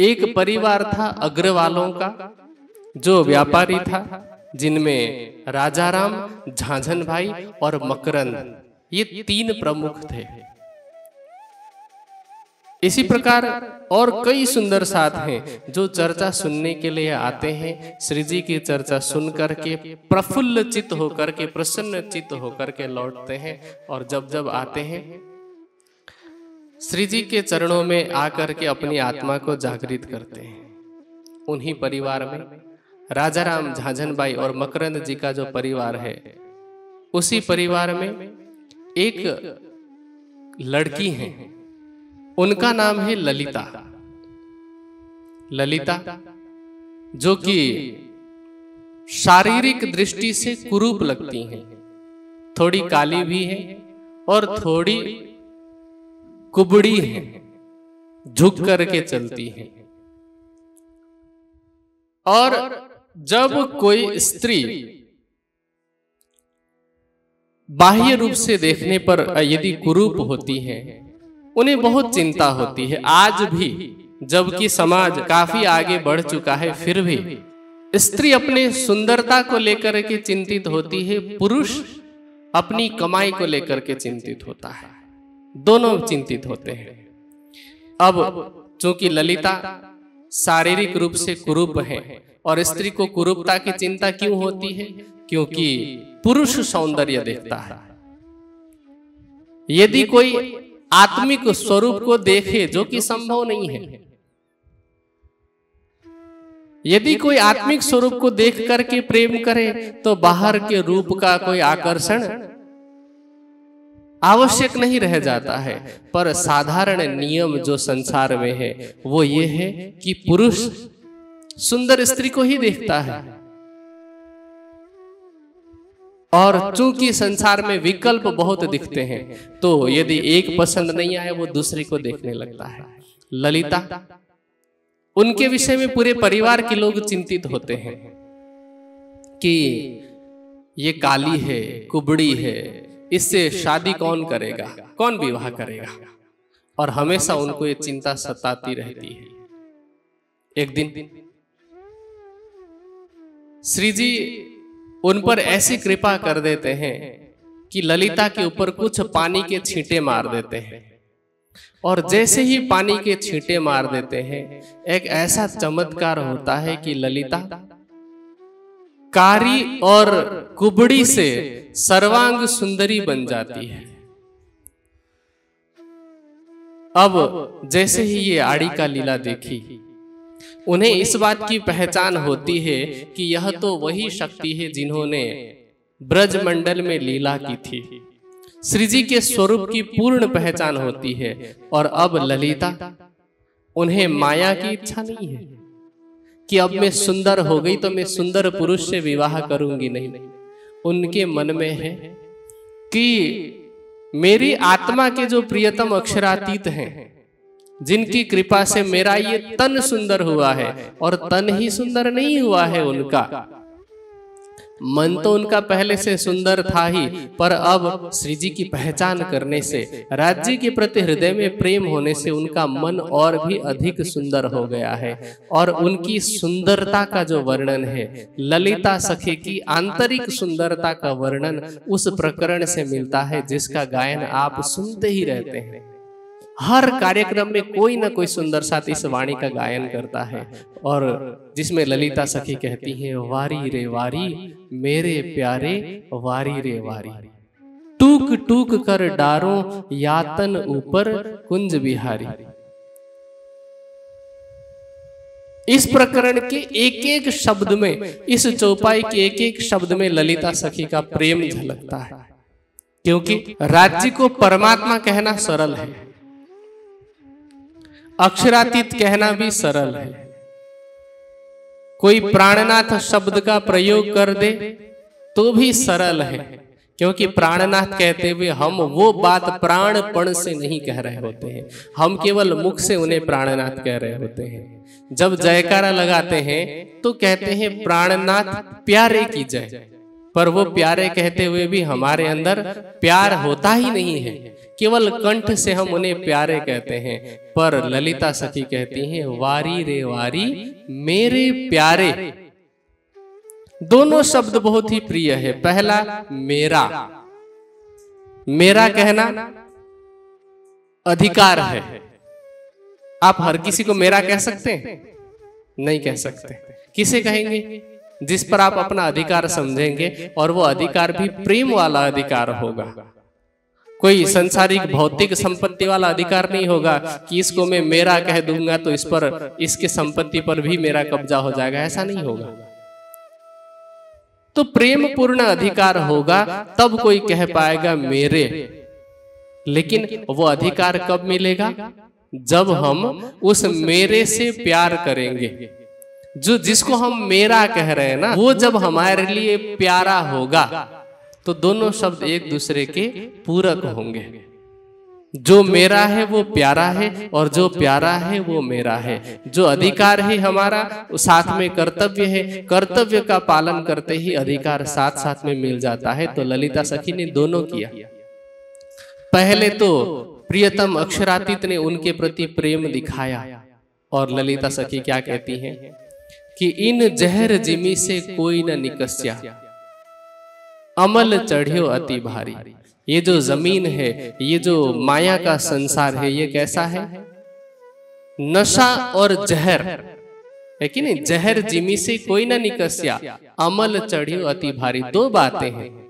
एक परिवार था अग्रवालों का, जो व्यापारी था। जिनमें राजाराम, झांझन भाई और मकरंद, ये तीन प्रमुख थे। इसी प्रकार और कई सुंदर साथ हैं जो चर्चा सुनने के लिए आते हैं। श्री जी की चर्चा सुन करके प्रफुल्ल चित्त होकर के प्रसन्न चित्त होकर के लौटते हैं और जब जब आते हैं श्री जी के चरणों में आकर के अपनी आत्मा को जागृत करते हैं। उन्हीं परिवार में राजाराम झांझनबाई और मकरंद जी का जो परिवार है, उसी परिवार में एक लड़की है। उनका नाम है ललिता। ललिता, जो कि शारीरिक दृष्टि से कुरूप लगती हैं। थोड़ी काली भी है और थोड़ी कुबड़ी है, झुक करके चलती है। और जब कोई स्त्री बाह्य रूप से देखने पर यदि कुरूप होती है उन्हें बहुत चिंता होती है। आज भी जबकि समाज काफ़ी आगे बढ़ चुका है फिर भी स्त्री अपने सुंदरता को लेकर के चिंतित होती है पुरुष अपनी कमाई को लेकर के चिंतित होता है। दोनों चिंतित होते हैं। अब चूँकि ललिता शारीरिक रूप से कुरूप है। और स्त्री को कुरूपता की चिंता क्यों होती है? क्योंकि पुरुष सौंदर्य देखता है। यदि कोई आत्मिक स्वरूप को देखे जो कि संभव नहीं है। यदि कोई आत्मिक स्वरूप को देख करके प्रेम करे तो बाहर के रूप का कोई आकर्षण आवश्यक नहीं रह जाता है पर साधारण नियम जो संसार में है वो ये है कि पुरुष सुंदर स्त्री को ही देखता है। और चूँकि संसार में विकल्प बहुत दिखते हैं तो यदि एक पसंद नहीं आए वो दूसरे को देखने लगता है। ललिता उनके विषय में पूरे परिवार के लोग चिंतित होते हैं कि ये काली है कुबड़ी है। इससे शादी कौन करेगा? कौन विवाह करेगा? और हमेशा उनको ये चिंता सताती रहती है। एक दिन श्री जी उन पर ऐसी कृपा कर देते हैं कि ललिता के ऊपर कुछ पानी के छींटे मार देते हैं। और जैसे ही पानी के छींटे मार देते हैं एक ऐसा चमत्कार होता है कि ललिता कारी और कुबड़ी से सर्वांग सुंदरी बन जाती है। अब जैसे ही ये आड़ी का लीला देखी उन्हें इस बात की पहचान होती है कि यह तो वही शक्ति है जिन्होंने ब्रज मंडल में लीला की थी। श्री जी के स्वरूप की पूर्ण पहचान होती है और अब ललिता उन्हें माया की इच्छा नहीं है। कि अब मैं सुंदर हो गई तो मैं सुंदर पुरुष से विवाह करूँगी नहीं। उनके मन में है कि मेरी आत्मा के जो प्रियतम अक्षरातीत हैं, जिनकी कृपा से मेरा ये तन सुंदर हुआ है और तन ही सुंदर नहीं हुआ है उनका मन तो उनका पहले से सुंदर था ही पर अब श्री जी की पहचान करने से राज्य के प्रति हृदय में प्रेम होने से उनका मन और भी अधिक सुंदर हो गया है। और उनकी सुंदरता का जो वर्णन है ललिता सखी की आंतरिक सुंदरता का वर्णन उस प्रकरण से मिलता है जिसका गायन आप सुनते ही रहते हैं। हर कार्यक्रम में कोई ना कोई सुंदर साथ इस वाणी का गायन करता है। और जिसमें ललिता सखी कहती है वारी रे वारी मेरे प्यारे वारी रे वारी। टूक टूक कर डारो यातन ऊपर कुंज बिहारी। इस प्रकरण के एक एक शब्द में इस चौपाई के एक एक शब्द में ललिता सखी का प्रेम झलकता है। क्योंकि राज्य को परमात्मा कहना सरल है। अक्षरातीत कहना भी सरल है। कोई प्राणनाथ शब्द का प्रयोग कर दे तो भी सरल है। क्योंकि प्राणनाथ कहते हुए हम वो बात प्राणपण से नहीं कह रहे होते हैं। हम केवल मुख से उन्हें प्राणनाथ कह रहे होते हैं। जब जयकारा लगाते हैं तो कहते हैं, प्राणनाथ, प्यारे की जय। पर वो प्यारे कहते हुए भी हमारे अंदर प्यार होता ही नहीं है। केवल कंठ से हम उन्हें प्यारे कहते हैं। पर ललिता सखी कहती हैं वारी रे वारी मेरे प्यारे। दोनों शब्द बहुत ही प्रिय है। पहला मेरा। मेरा। कहना अधिकार है। आप हर किसी को मेरा कह सकते हैं? नहीं कह सकते। किसे कहेंगे? जिस पर आप अपना अधिकार समझेंगे और वो अधिकार भी प्रेम वाला अधिकार होगा। कोई संसारिक भौतिक संपत्ति वाला अधिकार नहीं होगा कि इसको मैं मेरा कह दूँगा तो इस पर इसके संपत्ति पर भी मेरा कब्जा हो जाएगा ऐसा नहीं होगा। तो प्रेम पूर्ण अधिकार होगा तब कोई कह पाएगा मेरे। लेकिन वो अधिकार कब मिलेगा? जब हम उस मेरे से प्यार करेंगे। जो जिसको हम मेरा कह रहे हैं ना वो जब हमारे लिए प्यारा होगा तो दोनों शब्द एक दूसरे के पूरक होंगे। जो मेरा है वो प्यारा है और जो प्यारा है वो मेरा है। जो अधिकार है हमारा साथ में कर्तव्य है। कर्तव्य का पालन करते ही अधिकार साथ साथ में मिल जाता है तो ललिता सखी ने दोनों किया। पहले तो प्रियतम अक्षरातीत ने उनके प्रति प्रेम दिखाया। और ललिता सखी क्या कहती हैं कि इन जहर जिमी से कोई न निकस्या। अमल चढ़ियो अति भारी। ये जो ज़मीन है ये जो माया का संसार है ये कैसा है? नशा और जहर। है कि नहीं? जहर जिमी से कोई ना निकस्या। अमल चढ़ियो अति भारी। दो बातें हैं।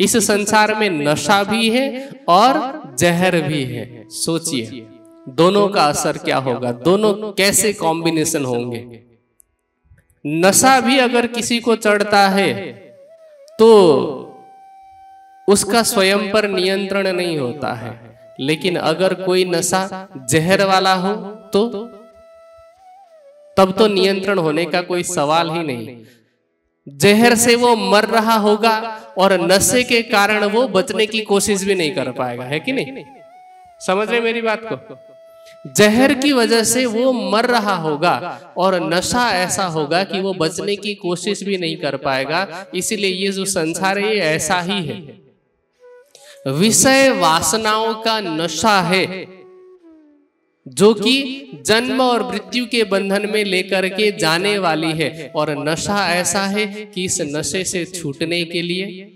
इस संसार में नशा भी है और जहर भी है। सोचिए दोनों का असर क्या होगा? दोनों कैसे कॉम्बिनेशन होंगे? नशा भी अगर किसी को चढ़ता है तो उसका स्वयं पर नियंत्रण नहीं होता है। लेकिन अगर कोई नशा जहर वाला हो तो तब तो नियंत्रण होने का कोई सवाल ही नहीं। जहर से वो मर रहा होगा और नशे के कारण वो बचने की कोशिश भी नहीं कर पाएगा है कि नहीं? समझ रहे मेरी बात को? जहर की वजह से वो मर रहा होगा और नशा ऐसा होगा कि वो बचने की कोशिश भी नहीं कर पाएगा। इसीलिए ये जो संसार है, ये ऐसा ही है। विषय वासनाओं का नशा है, जो कि जन्म और मृत्यु के बंधन में लेकर के जाने वाली है। और नशा ऐसा है कि इस नशे से छूटने के लिए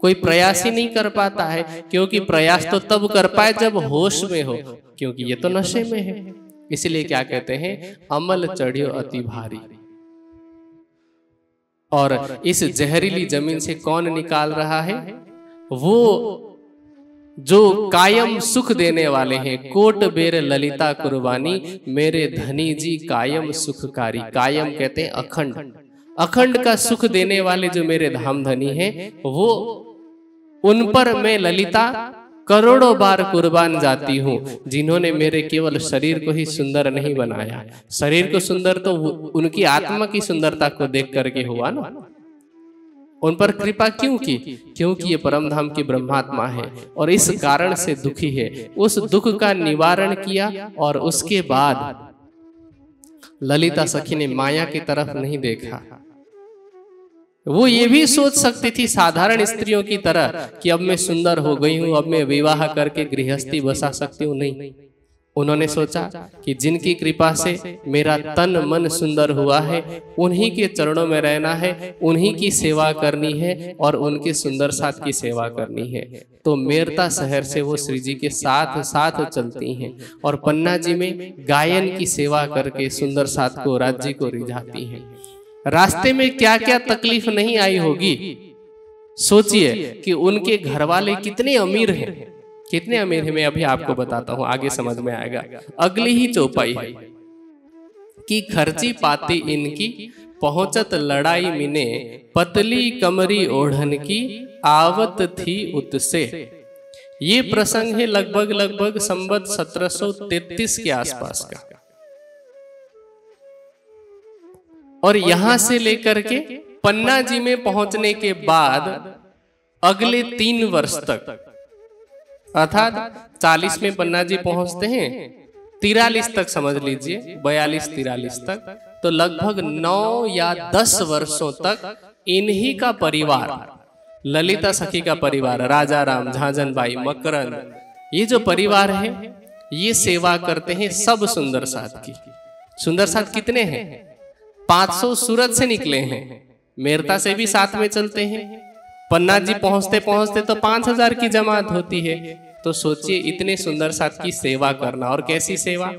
कोई प्रयास ही नहीं कर पाता है क्योंकि प्रयास तो तब कर पाए जब होश में हो क्योंकि ये तो नशे में है। इसलिए क्या कहते हैं अमल चढ़ियो अति भारी। और इस जहरीली ज़मीन से कौन निकाल रहा है? वो जो कायम सुख देने वाले हैं। कोट बेर ललिता कुर्बानी मेरे धनी जी कायम सुखकारी कायम कहते हैं अखंड। अखंड। का सुख देने वाले जो मेरे धाम धनी हैं वो उन पर मैं ललिता करोड़ों बार कुर्बान जाती हूँ जिन्होंने मेरे केवल शरीर को ही सुंदर नहीं बनाया। शरीर को सुंदर तो उनकी आत्मा की सुंदरता को देख करके हुआ ना। उन पर कृपा क्यों की? क्योंकि ये परम धाम की ब्रह्मात्मा है और इस कारण से दुखी है उस दुख का निवारण किया और उसके बाद ललिता सखी ने माया की तरफ़ नहीं देखा। वो ये भी सोच सकती थी साधारण स्त्रियों की तरह कि अब मैं सुंदर हो गई हूँ अब मैं विवाह करके गृहस्थी बसा सकती हूँ नहीं। उन्होंने सोचा कि जिनकी कृपा से मेरा तन मन सुंदर हुआ है उन्हीं के चरणों में रहना है उन्हीं की सेवा करनी है और उनके सुंदर साथ की सेवा करनी है। तो मेरता शहर से वो श्री जी के साथ साथ चलती हैं और पन्ना जी में गायन की सेवा करके सुंदर साथ को राज्य को रिझाती हैं। रास्ते में क्या क्या तकलीफ़ नहीं आई होगी? सोचिए कि उनके घर वाले कितने अमीर हैं। कितने अमीर है, मैं अभी आपको बताता हूँ, आगे समझ में आएगा। अगली ही चौपाई है कि खर्ची पाती इनकी, पहुंचत लड़ाई मिने, पतली कमरी ओढ़न की आवत थी उत्से। ये प्रसंग है लगभग लगभग संबत 1733 के आसपास का। और यहाँ से लेकर के पन्ना जी में पहुँचने के बाद अगले तीन वर्ष तक अर्थात चालीस में पन्ना जी पहुँचते हैं। तिरालीस तक समझ लीजिए बयालीस तिरालीस तक। तो लगभग नौ या दस वर्षों तक इन्हीं का परिवार ललिता सखी का परिवार राजा राम झांझन बाई मकरन ये जो परिवार है ये सेवा करते हैं सब सुंदर साथ की। सुंदर साथ कितने हैं? 500 सूरत से निकले हैं। मेरता से भी साथ में चलते हैं। पन्ना जी पहुँचते पहुँचते तो पाँच हज़ार की जमात होती है। तो सोचिए इतने सुंदर साथ की सेवा करना और कैसी सेवा?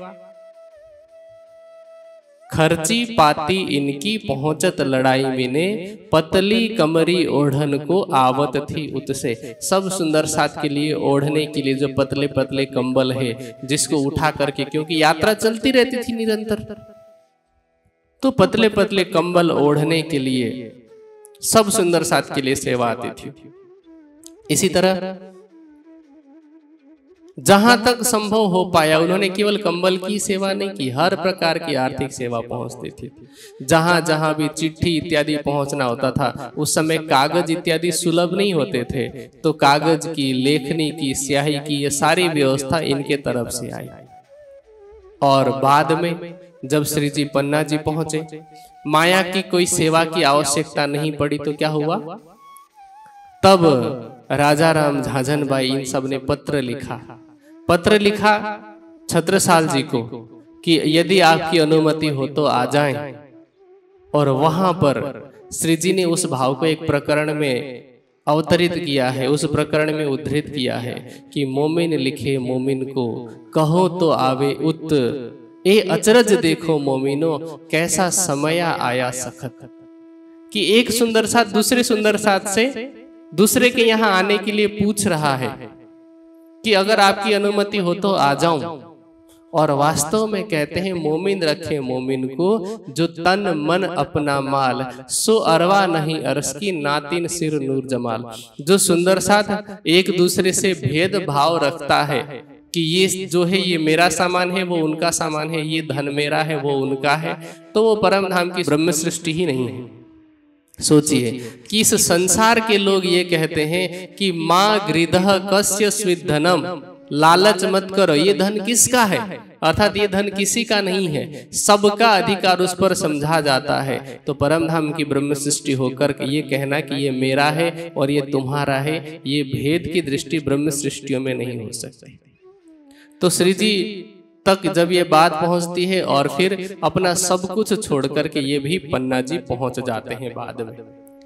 खर्ची पाती इनकी पहुंचत लड़ाई मिने। पतली कमरी ओढ़न को आवत थी उतसे। सब सुंदर साथ के लिए ओढ़ने के लिए जो पतले पतले कंबल है, जिसको उठा करके, क्योंकि यात्रा चलती रहती थी निरंतर। तो पतले पतले कंबल ओढ़ने के लिए सब सुंदर साथ के लिए सेवा आती थी। इसी तरह जहाँ तक संभव हो पाया उन्होंने केवल कंबल की सेवा नहीं की हर प्रकार की आर्थिक सेवा पहुँचती थी। जहाँ जहाँ भी चिट्ठी इत्यादि पहुँचना होता था उस समय कागज़ इत्यादि सुलभ नहीं होते थे। तो कागज़ की लेखनी की स्याही की ये सारी व्यवस्था इनके तरफ़ से आई। और बाद में जब श्री जी पन्ना जी पहुँचे माया की कोई सेवा की आवश्यकता नहीं पड़ी तो क्या हुआ? तब राजा राम झाझन भाई इन सबने पत्र लिखा। पत्र लिखा छत्रसाल जी को कि यदि आपकी अनुमति हो तो आ जाएँ। और वहाँ पर श्री जी ने उस भाव को एक प्रकरण में अवतरित किया है। उस प्रकरण में उद्धृत किया है कि मोमिन लिखे मोमिन को कहो तो आवे उत। ए अचरज देखो मोमिनो कैसा समय आया सखत। कि एक सुंदर साथ दूसरे सुंदर साथ से दूसरे के यहाँ आने के लिए पूछ रहा है कि अगर आपकी अनुमति हो तो आ जाऊँ। और वास्तव में कहते हैं मोमिन रखे मोमिन को जो तन मन अपना माल सो अरवा नहीं अरस की नातिन सिर नूर जमाल जो सुंदर साथ एक दूसरे से भेद भाव रखता है। कि ये जो है ये मेरा सामान है वो उनका सामान है ये धन मेरा है वो उनका है। तो वो परम धाम की ब्रह्म सृष्टि ही नहीं है। सोचिए कि इस संसार के लोग ये कहते हैं कि माँ गृध कस्य स्विधनम लालच मत करो ये धन किसका है? अर्थात ये धन किसी का नहीं है। सबका अधिकार उस पर समझा जाता है। तो परम धाम की ब्रह्म सृष्टि होकर ये कहना कि ये मेरा है और ये तुम्हारा है ये भेद की दृष्टि ब्रह्म सृष्टियों में नहीं हो। सकती तो श्री जी तक जब ये बात पहुँचती है और फिर अपना सब कुछ छोड़ करके ये भी पन्ना जी पहुँच जाते हैं बाद में।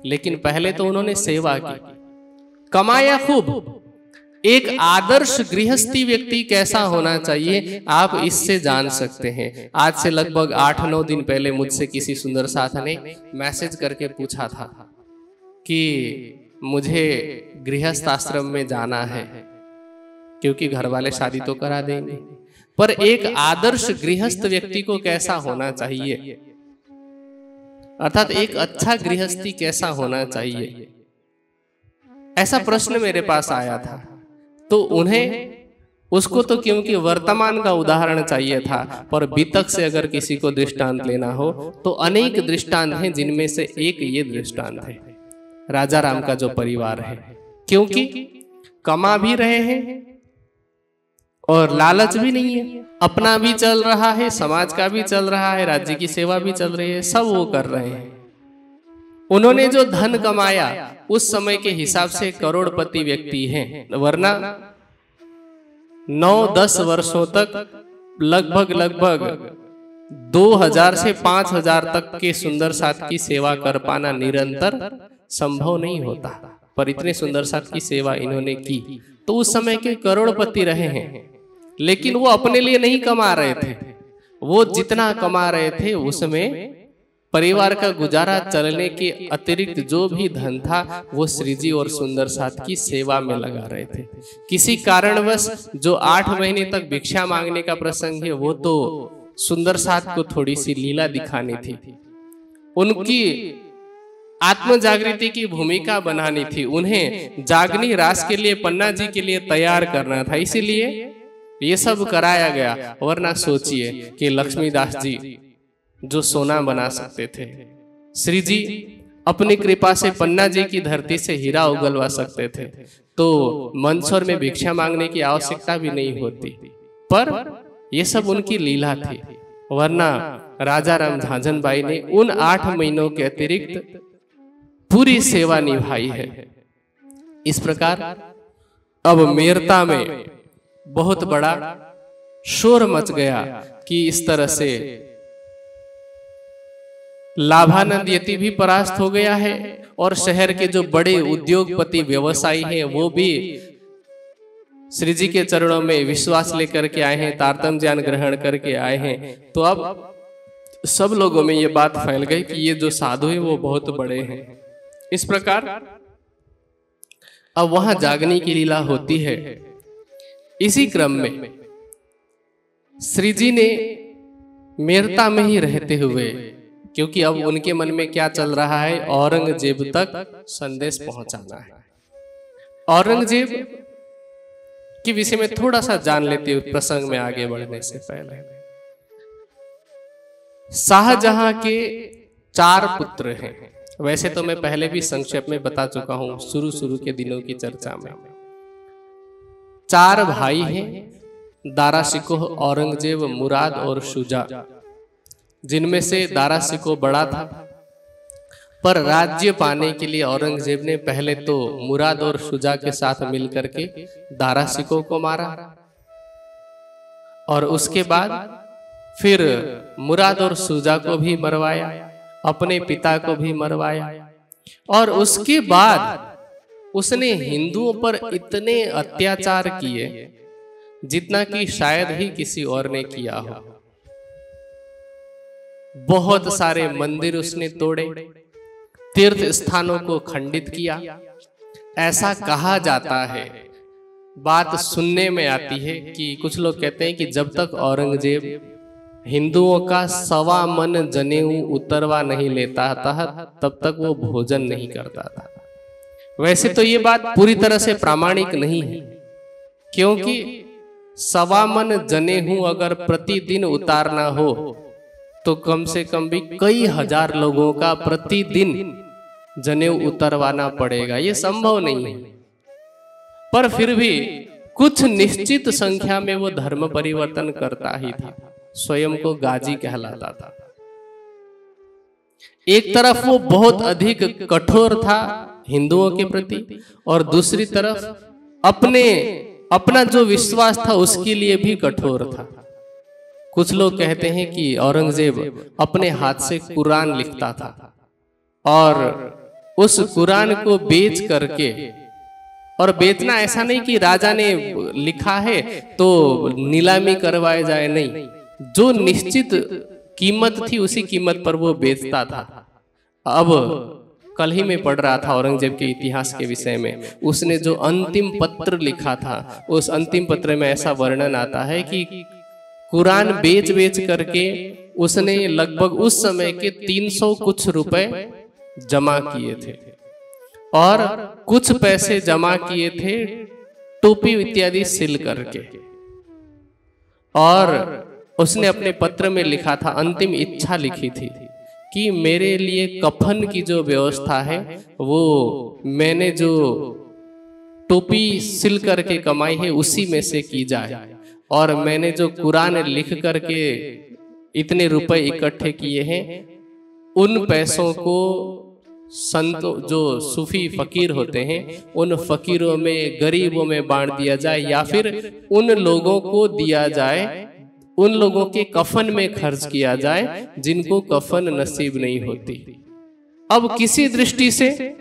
लेकिन पहले तो उन्होंने सेवा की। कमाया खूब। एक आदर्श गृहस्थी व्यक्ति कैसा होना चाहिए, आप इससे जान सकते हैं। आज से लगभग आठ नौ दिन पहले मुझसे किसी सुंदर साथ ने मैसेज करके पूछा था कि मुझे गृहस्थ आश्रम में जाना है। क्योंकि घर वाले शादी तो करा देंगे। पर एक आदर्श गृहस्थ व्यक्ति को कैसा होना चाहिए? अर्थात एक अच्छा गृहस्थी कैसा होना चाहिए? ऐसा प्रश्न मेरे पास आया था। तो उन्हें उसको तो क्योंकि वर्तमान का उदाहरण चाहिए था पर बीतक से अगर किसी को दृष्टांत लेना हो तो अनेक दृष्टांत हैं जिनमें से एक ये दृष्टांत है। राजा राम का जो परिवार है। क्योंकि कमा भी रहे हैं और लालच भी नहीं है। अपना भी चल रहा है समाज का भी चल रहा है राज्य की सेवा भी चल रही है सब वो कर रहे हैं। उन्होंने जो धन कमाया उस समय के हिसाब से करोड़पति व्यक्ति हैं। वरना नौ दस वर्षों तक लगभग लगभग दो हज़ार से पाँच हज़ार तक के सुंदर साथ की सेवा कर पाना निरंतर संभव नहीं होता। पर इतने सुंदर साथ की सेवा इन्होंने की। तो उस समय के करोड़पति रहे हैं। लेकिन वो अपने लिए नहीं कमा रहे थे। वो जितना कमा रहे थे उसमें परिवार का गुजारा चलने के अतिरिक्त जो भी धन था वो श्रीजी और सुंदर साथ की सेवा में लगा रहे थे। किसी कारणवश जो आठ महीने तक भिक्षा मांगने का प्रसंग है वो तो सुंदर साथ को थोड़ी सी लीला दिखानी थी। उनकी आत्म जागृति की भूमिका बनानी थी। उन्हें जागनी रास के लिए पन्ना जी के लिए तैयार करना था। इसीलिए ये सब कराया गया वरना सोचिए कि लक्ष्मीदास जी जो सोना बना सकते थे। श्री जी अपनी कृपा से पन्ना जी की धरती से हीरा उगलवा सकते थे। तो मंसौर में भिक्षा मांगने की आवश्यकता भी नहीं होती। पर यह सब उनकी लीला थी। वरना राजा राम झांझन बाई ने उन आठ महीनों के अतिरिक्त पूरी सेवा निभाई है। इस प्रकार अब मेरता में बहुत बड़ा शोर मच गया कि इस तरह से लाभानंद यति भी परास्त हो गया है और शहर के जो बड़े उद्योगपति व्यवसायी हैं वो भी श्री जी के चरणों में विश्वास लेकर के आए हैं तारतम ज्ञान ग्रहण करके आए हैं। तो अब सब लोगों में ये बात फैल गई कि ये जो साधु है वो बहुत बड़े हैं। इस प्रकार अब वहाँ जागने की लीला होती है। इसी क्रम में श्री जी ने मेरता में ही रहते हुए क्योंकि अब उनके मन में क्या चल रहा है औरंगज़ेब तक संदेश पहुंचाना है। औरंगज़ेब के विषय में थोड़ा सा जान लेते हुए प्रसंग में आगे बढ़ने से पहले। शाहजहां के चार पुत्र हैं। वैसे तो मैं पहले भी संक्षेप में बता चुका हूँ शुरू शुरू के दिनों की चर्चा में। चार भाई हैं, दारा शिकोह औरंगज़ेब, मुराद और शुजा। जिनमें से दारा सिको बड़ा था। पर राज्य पाने के लिए औरंगज़ेब ने पहले तो मुराद और शुजा के साथ मिलकर के दारा सिको को मारा। और उसके बाद फिर मुराद और शुजा को भी मरवाया, अपने पिता को भी मरवाया। और उसके बाद उसने हिंदुओं पर इतने अत्याचार किए जितना कि शायद ही किसी और ने किया हो। बहुत सारे मंदिर उसने तोड़े तीर्थ स्थानों को खंडित किया। ऐसा कहा जाता है। बात सुनने में आती है कि कुछ लोग कहते हैं कि जब तक औरंगज़ेब हिंदुओं का सवा मन जनेऊ उतरवा नहीं लेता था तब तक वो भोजन नहीं करता था। वैसे तो ये बात पूरी तरह से प्रामाणिक नहीं है, क्योंकि सवा मन जने हूँ अगर प्रतिदिन उतारना हो तो कम से कम भी कई हज़ार लोगों का प्रतिदिन जनेऊ उतरवाना पड़ेगा। ये संभव नहीं है। पर फिर भी कुछ निश्चित संख्या में वो धर्म परिवर्तन करता ही था, स्वयं को गाजी कहलाता था। एक तरफ़ वो बहुत अधिक कठोर था हिंदुओं के प्रति और दूसरी तरफ़ अपने अपना जो विश्वास था उसके लिए भी कठोर था। कुछ लोग कहते हैं कि औरंगज़ेब अपने हाथ से कुरान लिखता था। और उस कुरान को बेच करके और बेचना ऐसा नहीं कि राजा ने लिखा है तो नीलामी करवाए जाए नहीं। जो निश्चित कीमत थी उसी कीमत पर वो बेचता था। अब कल ही में पढ़ रहा था औरंगज़ेब के इतिहास के विषय में। उसने जो अंतिम पत्र लिखा था, उस अंतिम पत्र में ऐसा वर्णन आता है कि कुरान बेच बेच करके उसने लगभग उस समय के 300 कुछ रुपए जमा किए थे। और कुछ पैसे जमा किए थे टोपी इत्यादि सिल करके। और उसने अपने पत्र में लिखा था, अंतिम इच्छा लिखी थी। कि मेरे लिए कफन की जो व्यवस्था है, वो मैंने जो टोपी सिल करके कमाई है, उसी में से की जाए। और मैंने जो कुरान लिख करके इतने रुपए इकट्ठे किए हैं, उन पैसों को संतों, जो सूफी फकीर होते हैं, उन फकीरों में, गरीबों में बांट दिया जाए, या फिर उन लोगों को दिया जाए उन लोगों के कफन में खर्च किया जाए जिनको कफन नसीब नहीं होती। अब किसी दृष्टि से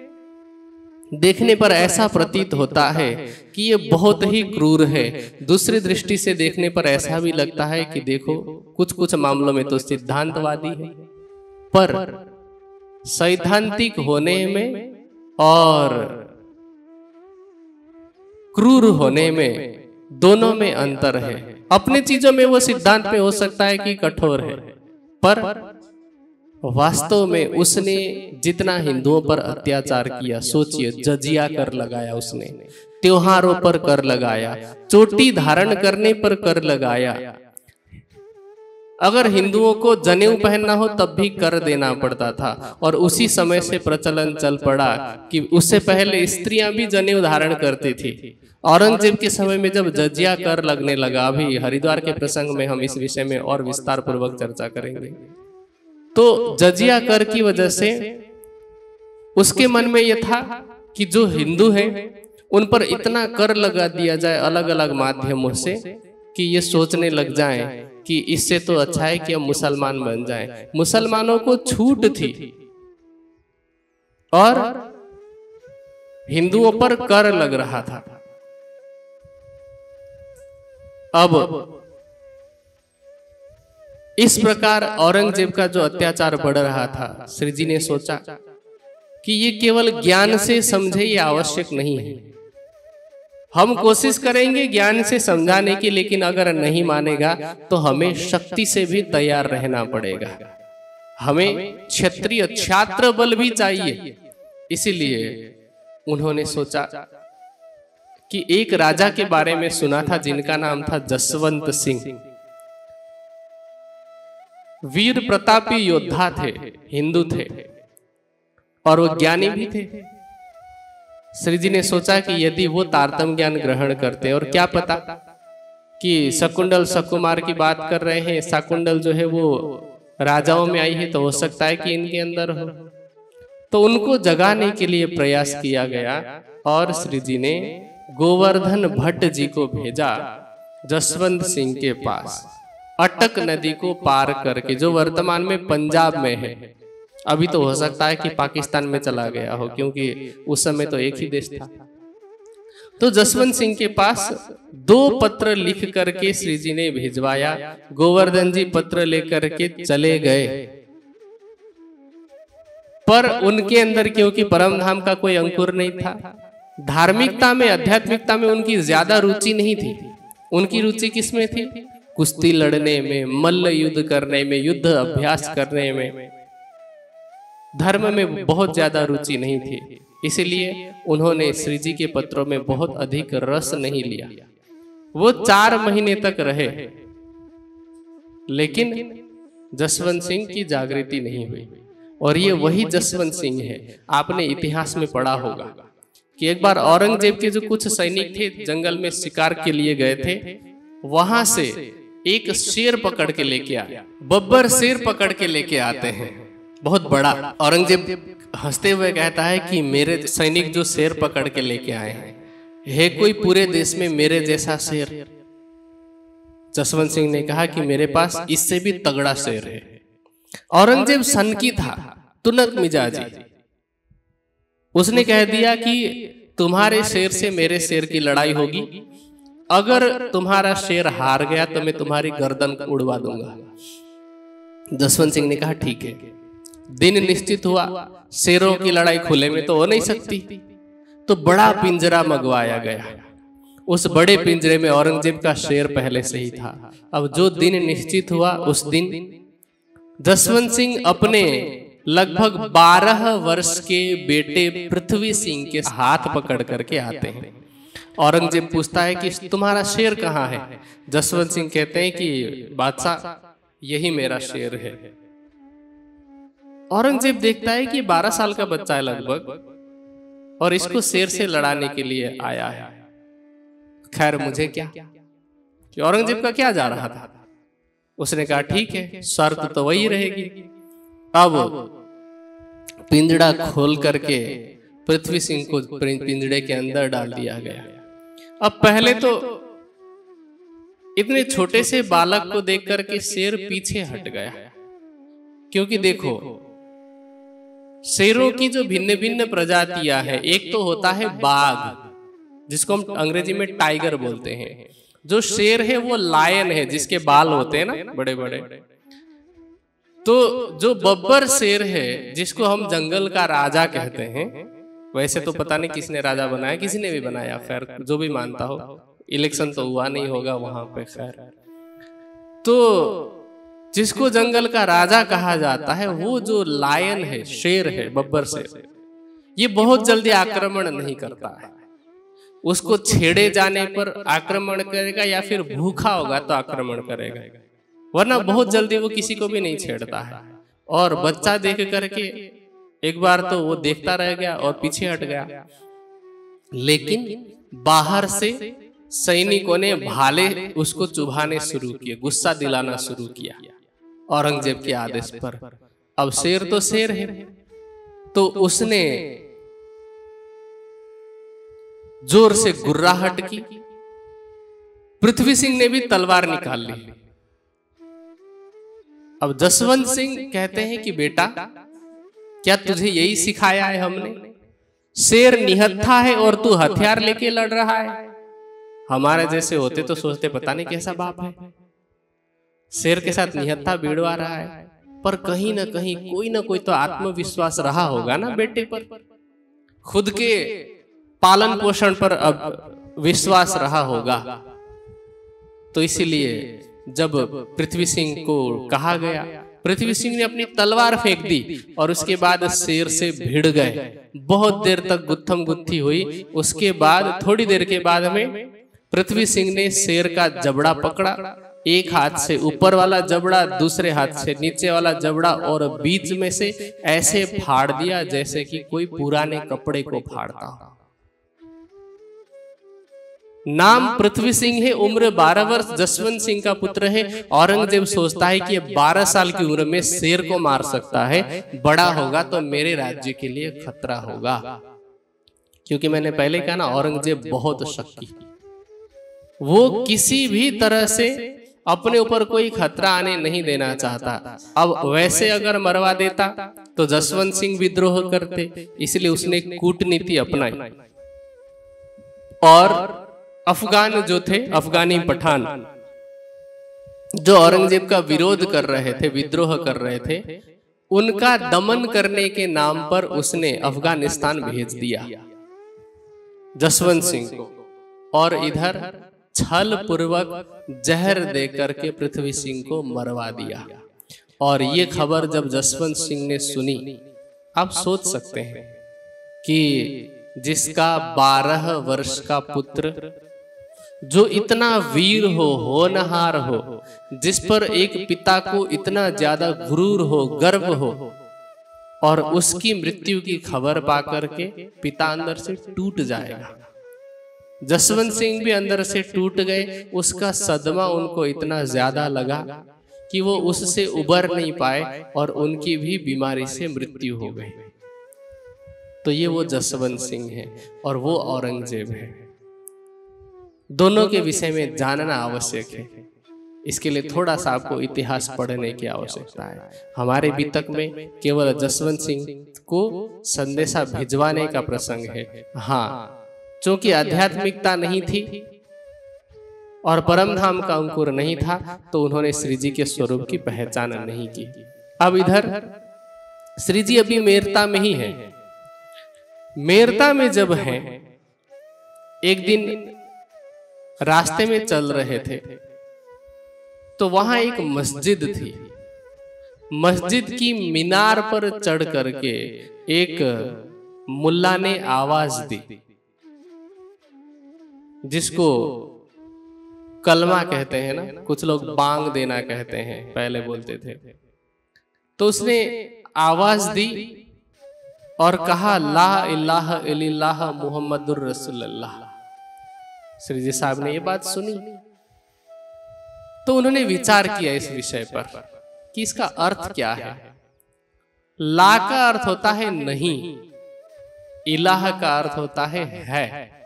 देखने पर ऐसा प्रतीत होता है कि ये बहुत ही क्रूर है। दूसरी दृष्टि से देखने पर ऐसा भी लगता है कि देखो कुछ कुछ मामलों में तो सिद्धांतवादी है। पर सैद्धांतिक होने में और क्रूर होने में दोनों में अंतर है। अपने चीज़ों में वो सिद्धांत में हो सकता है कि कठोर है। पर वास्तव में उसने जितना हिंदुओं पर अत्याचार किया सोचिए जजिया कर लगाया उसने त्योहारों पर कर लगाया चोटी धारण करने पर कर लगाया। अगर हिंदुओं को जनेऊ पहनना हो तब भी कर देना पड़ता था। और उसी समय से प्रचलन चल पड़ा कि उससे पहले स्त्रियाँ भी जनेऊ धारण करती थी। औरंगज़ेब के समय में जब जजिया कर लगने लगा अभी हरिद्वार के प्रसंग में हम इस विषय में और विस्तार पूर्वक चर्चा करेंगे। तो जजिया कर की वजह से उसके मन में यह था कि जो हिंदू हैं उन पर इतना कर लगा दिया जाए अलग अलग माध्यमों से कि ये सोचने लग जाएँ कि इससे तो अच्छा है कि हम मुसलमान बन जाएँ। मुसलमानों को छूट थी। और हिंदुओं पर कर लग रहा था। अब इस प्रकार औरंगज़ेब का जो अत्याचार बढ़ रहा था श्री जी ने सोचा कि ये केवल ज्ञान से समझे ये आवश्यक नहीं है। हम कोशिश करेंगे ज्ञान से समझाने की लेकिन अगर नहीं मानेगा तो हमें शक्ति से भी तैयार रहना पड़ेगा। हमें क्षत्रिय छात्र बल भी चाहिए। इसीलिए उन्होंने सोचा कि एक राजा के बारे में सुना था जिनका नाम था जसवंत सिंह। वीर प्रतापी योद्धा थे हिंदू थे और वो ज्ञानी भी थे। श्री जी ने सोचा कि यदि वो तारतम ज्ञान ग्रहण करते और क्या पता कि शकुंडल सकुमार की बात कर रहे हैं सकुंडल जो है वो राजाओं में आई है तो हो सकता है कि इनके अंदर हो। तो उनको जगाने के लिए प्रयास किया गया और श्री जी ने गोवर्धन भट्ट जी को भेजा जसवंत सिंह के पास, अटक नदी को पार करके, जो वर्तमान में पंजाब में है। अभी तो हो सकता है कि पाकिस्तान में चला गया हो क्योंकि उस समय तो एक ही देश था। तो जसवंत सिंह के पास दो पत्र लिख करके श्री जी ने भिजवाया। गोवर्धन जी पत्र लेकर के चले गए। पर उनके अंदर क्योंकि परम धाम का कोई अंकुर नहीं था। धार्मिकता में आध्यात्मिकता में उनकी ज़्यादा रुचि नहीं थी। उनकी रुचि किसमें थी? कुश्ती लड़ने में मल्ल युद्ध करने में युद्ध अभ्यास करने में। धर्म में बहुत ज़्यादा रुचि नहीं थी। इसलिए उन्होंने श्री जी के पत्रों में बहुत अधिक रस नहीं लिया। वो चार महीने तक रहे। लेकिन जसवंत सिंह की जागृति नहीं हुई। और ये वही जसवंत सिंह है। आपने इतिहास में पढ़ा होगा कि एक बार औरंगज़ेब के जो कुछ सैनिक थे जंगल में शिकार के लिए गए थे वहाँ से एक शेर पकड़ के लेके आया बब्बर शेर पकड़ के लेके आते हैं। बहुत बड़ा। औरंगज़ेब हँसते हुए कहता है कि मेरे सैनिक जो शेर पकड़ के लेके आए हैं, है कोई पूरे देश में मेरे जैसा शेर। जसवंत सिंह ने कहा कि मेरे पास इससे भी तगड़ा शेर है। औरंगज़ेब सन की था, तुनक मिजाजी। उसने कह दिया कि तुम्हारे शेर से मेरे शेर की लड़ाई होगी। अगर तुम्हारा शेर हार गया तो मैं तुम्हारी गर्दन उड़वा दूँगा। जसवंत सिंह ने कहा, ठीक है। दिन निश्चित हुआ, शेरों की लड़ाई खुले में तो हो नहीं सकती। तो बड़ा पिंजरा मंगवाया गया। उस बड़े पिंजरे में औरंगज़ेब का शेर पहले से ही था। अब जो दिन निश्चित हुआ, उस दिन जसवंत सिंह अपने लगभग बारह वर्ष के बेटे पृथ्वी सिंह के हाथ पकड़ करके आते हैं। औरंगज़ेब पूछता है कि, तुम्हारा शेर कहाँ है? जसवंत सिंह कहते हैं कि, बादशाह, यही मेरा शेर है। औरंगज़ेब देखता है कि बारह साल का बच्चा है लगभग और इसको शेर से लड़ाने के लिए आया है। खैर मुझे क्या? कि औरंगज़ेब का क्या जा रहा था? उसने कहा ठीक है शर्त तो वही रहेगी। अब पिंजड़ा खोल करके पृथ्वी सिंह को पिंजड़े के अंदर डाल दिया गया। अब पहले तो इतने छोटे से बालक को देख करके शेर पीछे हट गया। क्योंकि देखो शेरों की जो भिन्न भिन्न प्रजातियाँ है एक तो होता है बाघ जिसको हम अंग्रेज़ी में टाइगर बोलते हैं। जो शेर है वो लायन है जिसके बाल होते हैं ना बड़े बड़े तो जो बब्बर शेर है जिसको हम जंगल का राजा कहते हैं वैसे तो पता नहीं किसने राजा बनाया किसी ने भी बनाया खैर जो भी मानता हो इलेक्शन तो हुआ नहीं होगा वहाँ पे खैर। तो जिसको जंगल का राजा कहा जाता है, वो जो लायन है, शेर है, बब्बर शेर, ये बहुत जल्दी आक्रमण नहीं करता है। उसको छेड़े जाने पर आक्रमण करेगा या फिर भूखा होगा तो आक्रमण करेगा, वरना बहुत जल्दी वो किसी को भी नहीं छेड़ता है। और बच्चा देख करके एक बार तो वो देखता रह गया और पीछे हट गया। लेकिन बाहर से सैनिकों ने भाले उसको चुभाने शुरू किए, गुस्सा दिलाना शुरू किया। औरंगज़ेब के आदेश पर। अब शेर तो शेर है। तो उसने ज़ोर से गुर्राहट की। पृथ्वी सिंह ने भी तलवार निकाल ली। अब जसवंत सिंह कहते हैं कि बेटा क्या तुझे यही सिखाया है हमने? शेर निहत्था है और तू हथियार लेके लड़ रहा है। हमारे जैसे होते तो सोचते पता नहीं कैसा बाप है। शेर के साथ निहत्था भिड़वा रहा है। पर कहीं ना कहीं कोई ना कोई तो आत्मविश्वास रहा होगा ना बेटे पर? खुद के पालन पोषण पर अब विश्वास रहा होगा। तो इसीलिए जब पृथ्वी सिंह को कहा गया पृथ्वी सिंह ने अपनी तलवार फेंक दी और उसके बाद शेर से भिड़ गए। बहुत देर तक गुत्थम गुत्थी हुई। उसके बाद थोड़ी देर के बाद में पृथ्वी सिंह ने शेर का जबड़ा पकड़ा। एक हाथ से ऊपर वाला जबड़ा दूसरे हाथ से नीचे वाला जबड़ा और बीच में से ऐसे फाड़ दिया जैसे कि कोई पुराने कपड़े को फाड़ता। हो नाम पृथ्वी सिंह है उम्र 12 वर्ष जसवंत सिंह का पुत्र है। औरंगज़ेब सोचता है कि 12 साल की उम्र में शेर को मार सकता है बड़ा होगा तो मेरे राज्य के लिए खतरा होगा। क्योंकि मैंने पहले कहा ना औरंगज़ेब बहुत शक्ति वो किसी भी तरह से अपने ऊपर कोई खतरा आने नहीं देना चाहता। अब वैसे अगर मरवा देता तो जसवंत सिंह विद्रोह करते इसलिए उसने कूटनीति अपनाई। और अफगान जो थे अफगानी पठान जो औरंगज़ेब का विरोध कर रहे थे विद्रोह कर रहे थे उनका दमन करने के नाम पर उसने अफ़गानिस्तान भेज दिया। जसवंत सिंह को। और इधर छल पूर्वक जहर देकर के पृथ्वी सिंह को मरवा दिया। और ये खबर जब जसवंत सिंह ने सुनी आप सोच सकते हैं कि जिसका बारह वर्ष का पुत्र जो इतना वीर हो होनहार हो जिस पर एक पिता को इतना ज़्यादा गुरूर हो गर्व हो और उसकी मृत्यु की खबर पाकर के पिता अंदर से टूट जाएगा। जसवंत सिंह भी अंदर से टूट गए। उसका सदमा उनको इतना ज़्यादा लगा कि वो उससे उबर नहीं पाए और उनकी भी बीमारी से मृत्यु हो गई। तो ये वो जसवंत सिंह है और वो औरंगज़ेब है। दोनों के विषय में जानना आवश्यक है। इसके लिए थोड़ा सा आपको इतिहास पढ़ने की आवश्यकता है। हमारे बीतक में केवल जसवंत सिंह को संदेशा भिजवाने का प्रसंग है हाँ क्योंकि आध्यात्मिकता नहीं थी और परम धाम का अंकुर नहीं था तो उन्होंने श्री जी के स्वरूप की पहचान नहीं की। अब इधर श्री जी अभी मेरता में ही है। मेरता में जब है एक दिन रास्ते में चल रहे थे तो वहाँ एक मस्जिद थी। मस्जिद की मीनार पर चढ़ करके एक मुल्ला ने आवाज़ दी। जिसको कलमा कहते हैं ना कुछ लोग बांग देना कहते हैं पहले बोलते थे। तो उसने आवाज़ दी और कहा ला इलाह इल्लाह मुहम्मदुर रसूलुल्लाह। श्री जी साहब ने ये बात सुनी। तो उन्होंने विचार किया इस विषय पर कि इसका अर्थ क्या है। ला का अर्थ होता है नहीं इलाह का अर्थ होता है। है।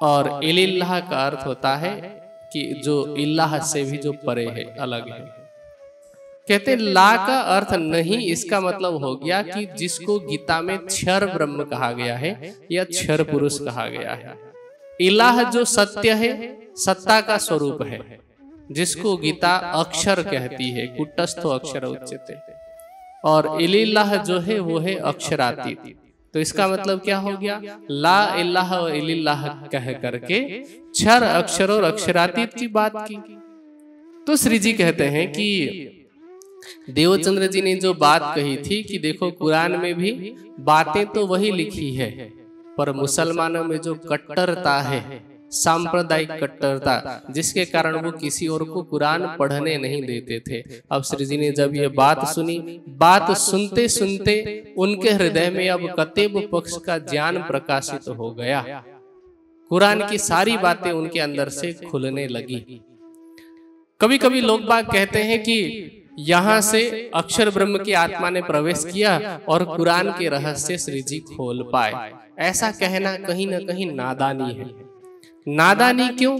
और इलिल्लाह का अर्थ होता है कि जो इल्लाह से भी जो परे है अलग है। कहते ला का अर्थ नहीं इसका मतलब हो गया कि जिसको गीता में क्षर ब्रह्म कहा गया है या क्षर पुरुष कहा गया है। इलाह जो सत्य है सत्ता का स्वरूप है। जिसको गीता अक्षर कहती है कुटस्थ अक्षर उच्चते और इलिल्लाह जो है वो है अक्षरातीत। तो इसका मतलब क्या हो गया? ला इल्लाह इलिल्लाह कह करके क्षर अक्षर और अक्षरातीत की बात की। तो श्री जी कहते हैं कि देवचंद्र जी ने जो बात कही थी कि देखो कुरान में भी बातें तो वही लिखी है। पर मुसलमानों में जो कट्टरता है सांप्रदायिक कट्टरता जिसके कारण वो किसी और को कुरान पढ़ने नहीं देते थे। अब श्री जी ने जब ये बात सुनी, बात सुनते सुनते उनके हृदय में अब कतेब पक्ष का ज्ञान प्रकाशित हो गया। कुरान की सारी बातें उनके अंदर से खुलने लगी। कभी कभी लोग बात कहते हैं कि यहाँ से अक्षर ब्रह्म की आत्मा ने प्रवेश किया और कुरान के रहस्य श्री जी खोल पाए। ऐसा कहना कहीं ना कहीं नादानी है। नादानी क्यों?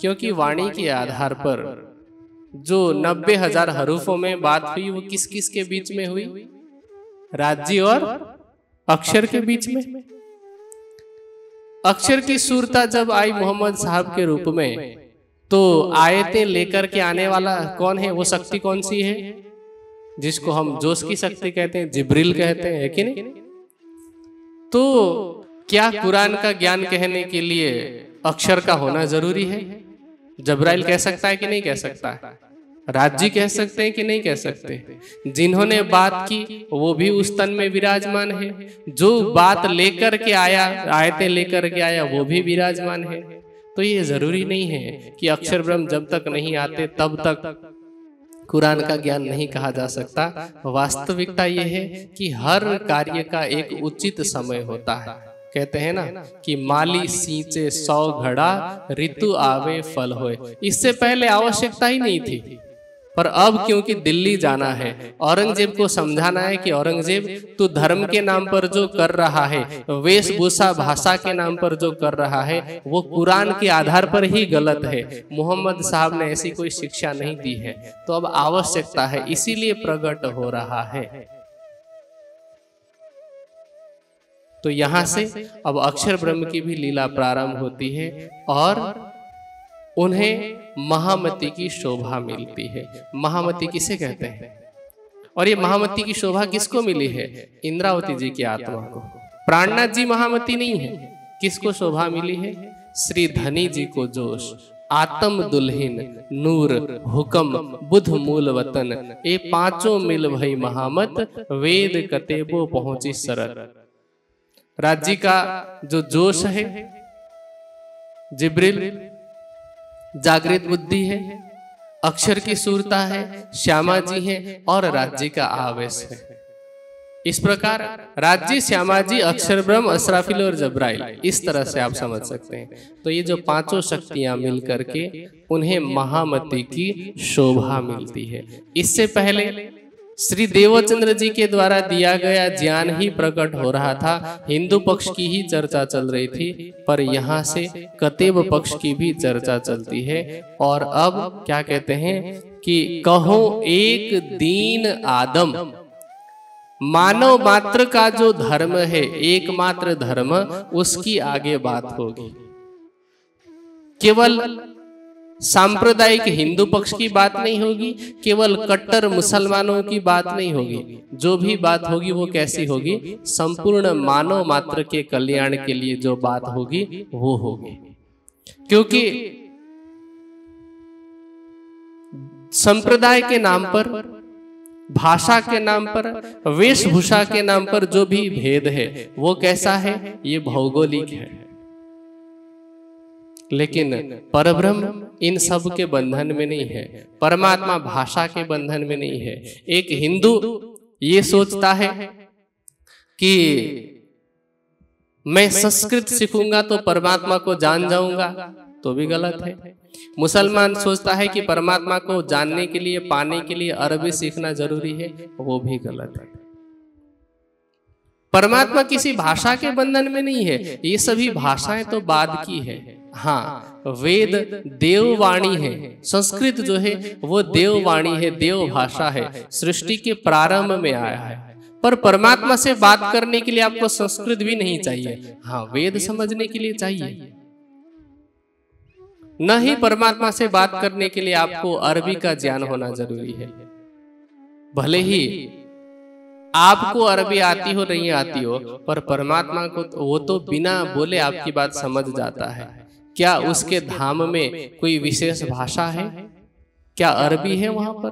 क्योंकि वाणी के आधार पर। जो नब्बे हज़ार हरूफों में बात हुई वो किस किस के बीच में हुई? राज्य और अक्षर के बीच में? अक्षर की सूरता जब आई मोहम्मद साहब के रूप में तो आयतें लेकर के आने वाला कौन है? वो शक्ति कौन सी है? जिसको हम जोश की शक्ति कहते हैं जिब्रिल कहते हैं कि नहीं? तो क्या कुरान का ज्ञान कहने के लिए अक्षर का होना ज़रूरी है। जबराइल कह सकता है कि नहीं कह सकता। है राज्य कह सकते हैं कि नहीं कह सकते। जिन्होंने बात की, वो भी उस तन में विराजमान है। जो बात लेकर के आया, आयतें लेकर के आया, वो भी विराजमान है। तो ये ज़रूरी नहीं है कि अक्षर ब्रह्म जब तक नहीं आते, तब तक कुरान का ज्ञान नहीं कहा जा सकता। वास्तविकता यह है कि हर कार्य का एक उचित समय होता है। कहते हैं ना कि माली सींचे सौ घड़ा ऋतु आवे फल होए। इससे पहले आवश्यकता ही नहीं थी। पर अब क्योंकि दिल्ली जाना है औरंगज़ेब को समझाना है कि औरंगज़ेब तू धर्म के नाम पर जो कर रहा है वेशभूषा भाषा के नाम पर जो कर रहा है वो कुरान के आधार पर ही गलत है। मोहम्मद साहब ने ऐसी कोई शिक्षा नहीं दी है। तो अब आवश्यकता है इसीलिए प्रकट हो रहा है। तो यहाँ से अब अक्षर ब्रह्म की भी लीला प्रारंभ होती है और उन्हें महामती की शोभा मिलती है। महामती किसे कहते हैं? और ये महामती की शोभा किसको मिली है? इंद्रावती जी की आत्मा को प्राणनाथ जी महामती नहीं है। किसको शोभा मिली है? श्री धनी जी को जोश। आत्म दुल्हिन नूर हुकम बुध मूल वतन ये पाँचों मिल भई महामत वेद कतेबो पहुँची सरत राज्य का जो जोश है, जिब्रिल जागृत बुद्धि है, अक्षर की सूरता है, श्यामा जी है और राज्य का आवेश है। इस प्रकार राज्य श्यामा जी, अक्षर ब्रह्म असराफिल और जब्राइल, इस तरह से आप समझ सकते हैं। तो ये जो पाँचों शक्तियाँ मिल करके, उन्हें महामती की शोभा मिलती है। इससे पहले श्री देवचंद्र जी के द्वारा दिया गया ज्ञान ही प्रकट हो रहा था। हिंदू पक्ष की ही चर्चा चल रही थी, पर यहाँ से कतेब पक्ष की भी चर्चा चलती है। और अब क्या कहते हैं कि कहो एक दीन आदम। मानव मात्र का जो धर्म है, एकमात्र धर्म, उसकी आगे बात होगी। केवल सांप्रदायिक हिंदू पक्ष की बात नहीं होगी केवल कट्टर मुसलमानों की बात नहीं होगी। जो भी बात होगी वो कैसी होगी? संपूर्ण मानव मात्र के कल्याण के लिए जो बात होगी वो होगी। क्योंकि संप्रदाय के नाम पर भाषा के नाम पर वेशभूषा के नाम पर जो भी भेद है वो कैसा है? ये भौगोलिक है। लेकिन परब्रह्म इन सब के बंधन में नहीं है। परमात्मा भाषा के बंधन में नहीं है। एक हिंदू ये सोचता है कि मैं संस्कृत सीखूँगा तो परमात्मा को जान जाऊँगा। तो भी गलत है। मुसलमान सोचता है कि परमात्मा को जानने के लिए पाने के लिए अरबी सीखना ज़रूरी है। वो भी गलत है। परमात्मा किसी भाषा के बंधन में नहीं है। ये सभी भाषाएँ तो बाद की है। हाँ वेद देववाणी है। संस्कृत जो है वो देववाणी है देव भाषा है। सृष्टि के प्रारंभ में आया है। पर परमात्मा से बात करने के लिए आपको संस्कृत भी नहीं चाहिए। हाँ वेद समझने के लिए चाहिए। न ही परमात्मा से बात करने के लिए आपको अरबी का ज्ञान होना ज़रूरी है। भले ही आपको अरबी आती हो नहीं आती हो पर परमात्मा को तो वो तो बिना बोले आपकी बात समझ जाता है। क्या उसके धाम में कोई विशेष भाषा है? क्या अरबी है वहाँ पर?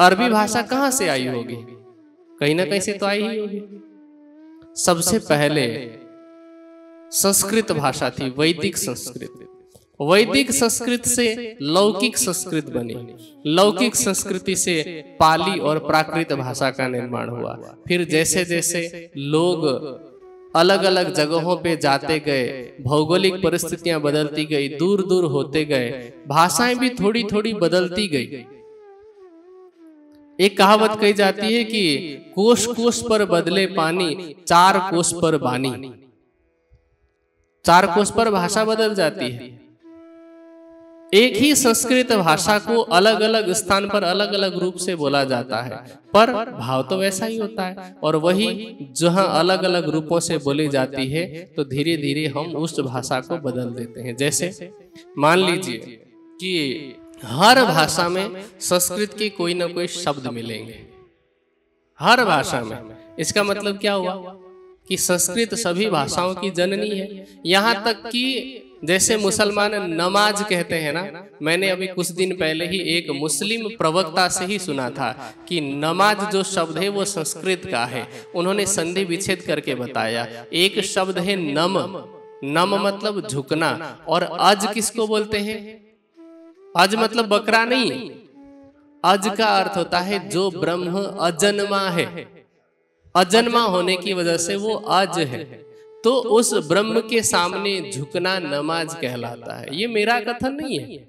अरबी भाषा कहाँ से आई होगी? कहीं ना कहीं से तो आई ही होगी। सबसे पहले संस्कृत भाषा थी वैदिक संस्कृत। वैदिक संस्कृत से लौकिक संस्कृत बनी। लौकिक संस्कृति से पाली और प्राकृत भाषा का निर्माण हुआ। फिर जैसे जैसे लोग अलग अलग जगहों पे जाते गए भौगोलिक परिस्थितियाँ बदलती गई दूर दूर होते गए भाषाएँ भी थोड़ी थोड़ी बदलती गई। एक कहावत कही जाती है कि कोष कोष पर बदले पानी चार कोष पर बानी। चार कोष पर भाषा बदल जाती है। एक ही संस्कृत भाषा को अलग अलग स्थान पर अलग अलग रूप से बोला जाता है। पर भाव तो वैसा ही होता है और वही जहाँ अलग अलग रूपों से बोली जाती है तो धीरे धीरे हम उस भाषा को बदल देते हैं। जैसे मान लीजिए कि हर भाषा में संस्कृत के कोई ना कोई शब्द मिलेंगे। हर भाषा में। इसका मतलब क्या हुआ? कि संस्कृत सभी भाषाओं की जननी है। यहाँ तक कि जैसे मुसलमान नमाज़ कहते हैं ना मैंने अभी कुछ दिन पहले ही एक मुस्लिम प्रवक्ता से ही सुना था कि नमाज़ जो शब्द है वो संस्कृत का है। उन्होंने संधि विच्छेद करके बताया एक शब्द है नम नम। मतलब झुकना। और अज किसको बोलते हैं? अज मतलब बकरा नहीं। अज का अर्थ होता है जो ब्रह्म अजन्मा है। अजन्मा होने की वजह से वो अज है। तो उस ब्रह्म के सामने झुकना नमाज़ कहलाता है। ये मेरा कथन नहीं है।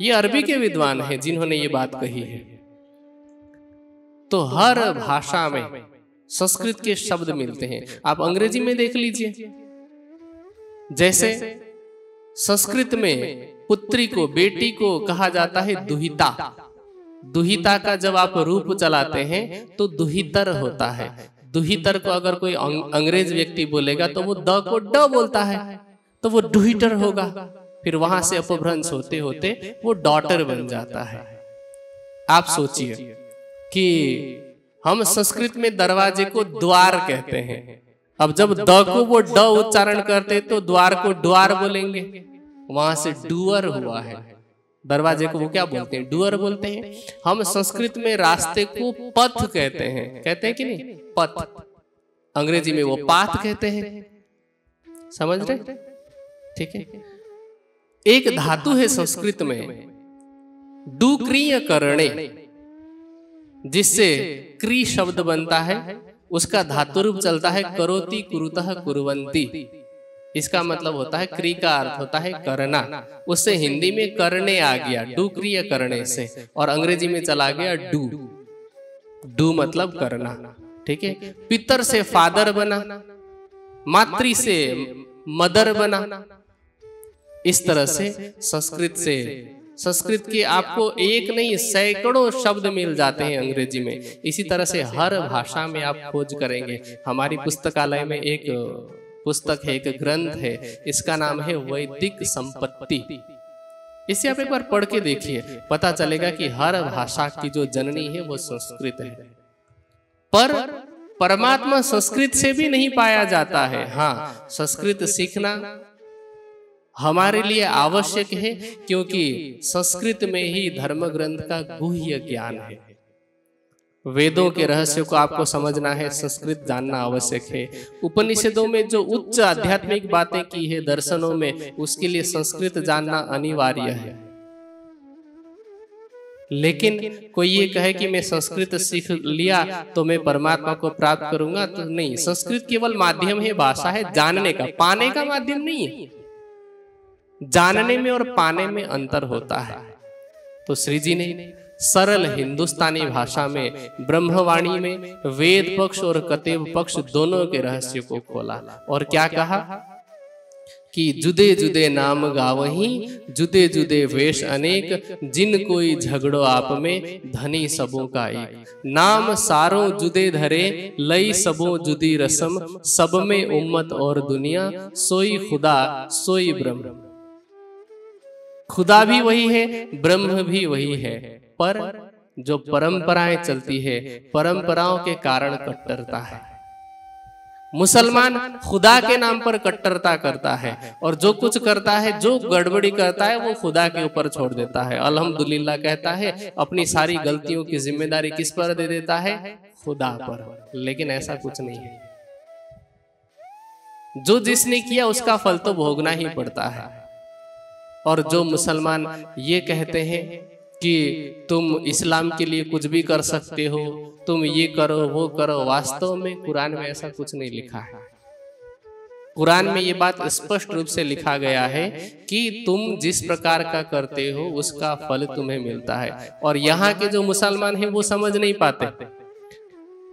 ये अरबी के विद्वान हैं जिन्होंने ये बात कही है। तो हर भाषा में संस्कृत के शब्द मिलते हैं। आप अंग्रेज़ी में देख लीजिए। जैसे संस्कृत में पुत्री को बेटी को कहा जाता है दुहिता। दुहिता। का जब आप रूप चलाते हैं तो दुहितर होता है। दुहितर को अगर कोई अंग्रेज़ व्यक्ति बोलेगा तो वो द को ड बोलता है। तो वो डुहिटर होगा। फिर वहाँ से अपभ्रंश होते होते वो डॉटर बन जाता है। आप सोचिए कि हम संस्कृत में दरवाजे को द्वार कहते हैं। अब जब द को वो ड उच्चारण करते तो द्वार को द्वार बोलेंगे। वहाँ से डुअर हुआ है। दरवाजे को वो क्या बोलते हैं? डुअर बोलते हैं? हम संस्कृत में रास्ते को पथ कहते हैं। कहते हैं कि नहीं? पथ। अंग्रेज़ी में वो पाथ कहते हैं। समझ रहे? ठीक है। एक धातु है संस्कृत में। डुक्रिय करणे जिससे क्री शब्द बनता है। उसका धातु रूप चलता है करोति कुरुतः कुरवंती। इसका मतलब होता है क्री का अर्थ होता है करना। उससे हिंदी में करने आ गया डू क्रिय करने से। और अंग्रेज़ी में चला गया डू। डू। मतलब करना ठीक है? पितर से फादर बना मातृ से मदर बना। इस तरह से संस्कृत से। संस्कृत के आपको एक नहीं सैकड़ों शब्द मिल जाते हैं अंग्रेज़ी में। इसी तरह से हर भाषा में आप खोज करेंगे। हमारी पुस्तकालय में एक पुस्तक है, एक ग्रंथ है, इसका नाम है वैदिक संपत्ति। इसे आप एक बार पढ़ के देखिए, पता चलेगा कि हर भाषा की जो जननी है, वो संस्कृत है। पर परमात्मा संस्कृत से भी नहीं पाया जाता है। हाँ संस्कृत सीखना हमारे लिए आवश्यक है, क्योंकि संस्कृत में ही धर्म ग्रंथ का गुह्य ज्ञान है। वेदों के रहस्य को आपको समझना है संस्कृत जानना आवश्यक है। उपनिषदों में जो उच्च आध्यात्मिक बातें की है दर्शनों में उसके लिए संस्कृत जानना अनिवार्य है। लेकिन कोई ये कहे कि मैं संस्कृत सीख लिया तो मैं परमात्मा को प्राप्त करूँगा तो नहीं संस्कृत केवल माध्यम है भाषा है जानने का पाने का माध्यम नहीं। है जानने में और पाने में अंतर होता है। तो श्री जी ने सरल हिंदुस्तानी भाषा में, ब्रह्मवाणी में, वेद पक्ष और कतेव पक्ष दोनों के रहस्य को खोला। और क्या कहा? कि जुदे जुदे नाम गावही, जुदे जुदे वेश अनेक, जिन कोई झगड़ो आप में, धनी सबों का एक। नाम सारों जुदे धरे, लई सबों जुदी रसम, सब में उम्मत और दुनिया, सोई खुदा, सोई ब्रह्म। खुदा भी वही है, ब्रह्म भी वही है। पर जो परंपराएँ चलती है, परंपराओं के कारण कट्टरता है। मुसलमान खुदा के नाम पर कट्टरता करता है और जो कुछ करता है, जो गड़बड़ी करता है, वो खुदा के ऊपर छोड़ देता है। अल्हम्दुलिल्लाह कहता है, अपनी सारी गलतियों की ज़िम्मेदारी किस पर दे देता है? खुदा पर। लेकिन ऐसा कुछ नहीं है। जो जिसने किया, उसका फल तो भोगना ही पड़ता है। और जो मुसलमान ये कहते हैं कि तुम इस्लाम के लिए कुछ भी कर सकते हो, तुम ये करो, वो करो। वास्तव में कुरान में ऐसा कुछ नहीं लिखा है। कुरान में ये बात स्पष्ट रूप से लिखा गया है कि तुम जिस प्रकार का करते हो, उसका फल तुम्हें मिलता है। और यहाँ के जो मुसलमान हैं, वो समझ नहीं पाते।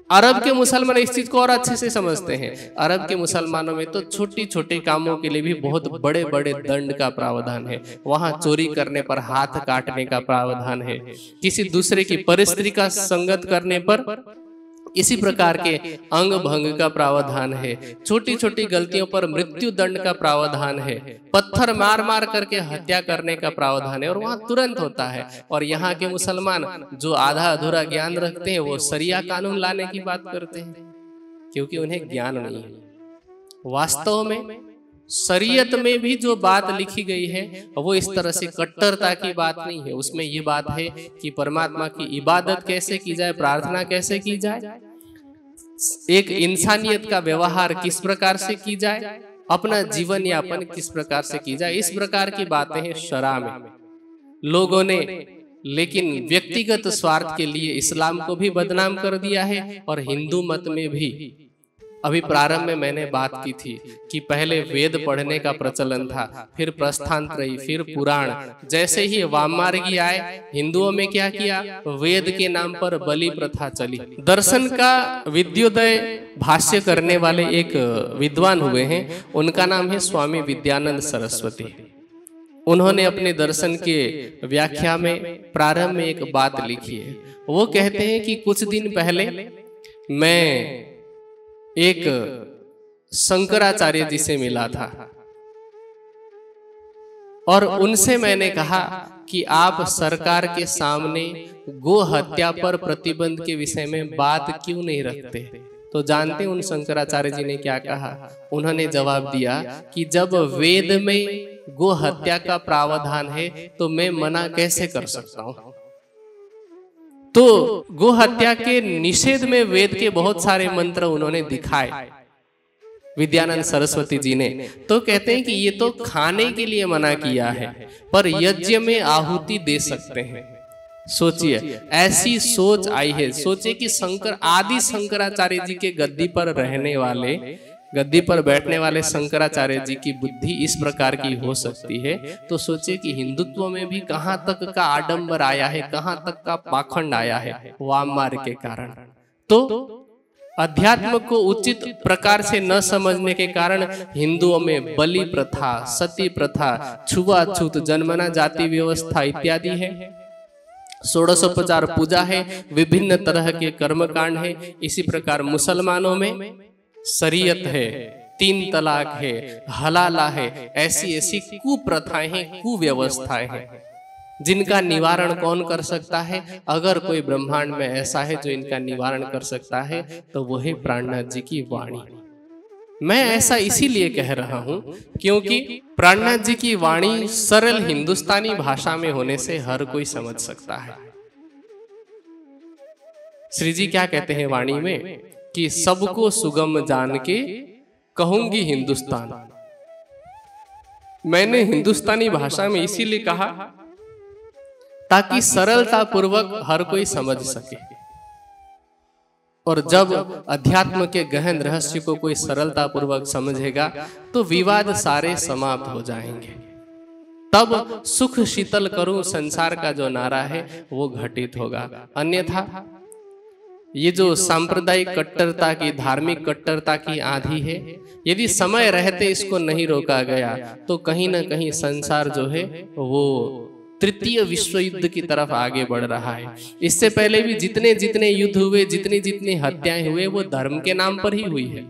अरब के मुसलमान इस चीज़ को और अच्छे से समझते हैं। अरब के मुसलमानों में तो छोटी छोटे कामों के लिए भी बहुत बड़े बड़े दंड का प्रावधान है। वहाँ चोरी करने पर हाथ काटने का प्रावधान है। किसी दूसरे की परिस्थिति का संगत करने पर इसी प्रकार के अंग भंग का प्रावधान है। छोटी छोटी गलतियों पर मृत्यु दंड का प्रावधान है। पत्थर मार मार करके हत्या करने का प्रावधान है और वहाँ तुरंत होता है। और यहाँ के मुसलमान जो आधा अधूरा ज्ञान रखते हैं, वो सरिया कानून लाने की बात करते हैं। क्योंकि उन्हें ज्ञान नहीं है। वास्तव में शरीयत में भी जो बात लिखी गई है वो इस तरह से कट्टरता की बात नहीं है। उसमें ये बात है कि परमात्मा की इबादत कैसे की जाए प्रार्थना कैसे की जाए? एक इंसानियत का व्यवहार किस प्रकार से की जाए? अपना जीवन यापन किस प्रकार से की जाए? इस प्रकार की बातें हैं शरा में। लोगों ने लेकिन व्यक्तिगत स्वार्थ के लिए इस्लाम को भी बदनाम कर दिया है और हिंदू मत में भी अभी प्रारंभ में मैंने बात की थी कि पहले वेद पढ़ने का प्रचलन था फिर प्रस्थानत्रयी फिर पुराण। जैसे ही वामार्गी आए हिंदुओं में क्या किया वेद के नाम पर बलि प्रथा चली। दर्शन का विद्योदय भाष्य करने वाले एक विद्वान हुए हैं। उनका नाम है स्वामी विद्यानंद सरस्वती। उन्होंने अपने दर्शन के व्याख्या में प्रारंभ में एक बात लिखी है। वो कहते हैं कि कुछ दिन पहले मैं एक शंकराचार्य जी से मिला था। और उनसे मैंने कहा कि आप सरकार के सामने गो हत्या पर प्रतिबंध के विषय में बात क्यों नहीं रखते? तो जानते उन शंकराचार्य जी ने क्या कहा। उन्होंने जवाब दिया कि जब वेद में गो हत्या का प्रावधान है तो मैं मना कैसे कर सकता हूँ? तो गो हत्या के निषेध में वेद के बहुत सारे मंत्र उन्होंने दिखाए। विद्यानंद सरस्वती जी ने तो कहते हैं कि ये तो खाने के लिए मना किया है पर यज्ञ में आहुति दे सकते हैं। सोचिए ऐसी सोच आई है सोचिए कि शंकर आदि शंकराचार्य जी के गद्दी पर रहने वाले गद्दी पर बैठने वाले शंकराचार्य जी की बुद्धि इस प्रकार की हो सकती है। तो सोचिए कि हिंदुत्व में भी कहाँ तक का आडंबर आया है कहाँ तक का पाखंड आया है वामार के कारण। तो अध्यात्म को उचित प्रकार से न समझने के कारण हिंदुओं में बलि प्रथा सती प्रथा छुआछूत जन्मना जाति व्यवस्था इत्यादि है। षोड़शोपचार पूजा है विभिन्न तरह के कर्मकांड है इसी प्रकार मुसलमानों में शरीयत है तीन तलाक है हलाला है ऐसी ऐसी कुप्रथाएँ हैं कुव्यवस्थाएँ हैं। जिनका निवारण कौन कर सकता है? अगर कोई ब्रह्मांड में ऐसा है जो इनका निवारण कर सकता है तो वही प्राणनाथ जी की वाणी। मैं ऐसा इसीलिए कह रहा हूँ क्योंकि प्राणनाथ जी की वाणी सरल हिंदुस्तानी भाषा में होने से हर कोई समझ सकता है। श्री जी क्या कहते हैं वाणी में? कि सबको सुगम जान के कहूँगी हिंदुस्तान। मैंने हिंदुस्तानी भाषा में इसीलिए कहा ताकि सरलता पूर्वक हर कोई समझ सके। और जब अध्यात्म के गहन रहस्य को कोई सरलता पूर्वक समझेगा तो विवाद सारे समाप्त हो जाएँगे। तब सुख शीतल करूँ संसार का जो नारा है वो घटित होगा। अन्यथा ये जो सांप्रदायिक कट्टरता की धार्मिक कट्टरता की आंधी है यदि समय रहते इसको नहीं रोका गया तो कहीं ना कहीं संसार जो है वो तृतीय विश्व युद्ध की तरफ़ आगे बढ़ रहा है। इससे पहले भी जितने जितने युद्ध हुए जितनी जितनी हत्याएँ हुए वो धर्म के नाम पर ही हुई है।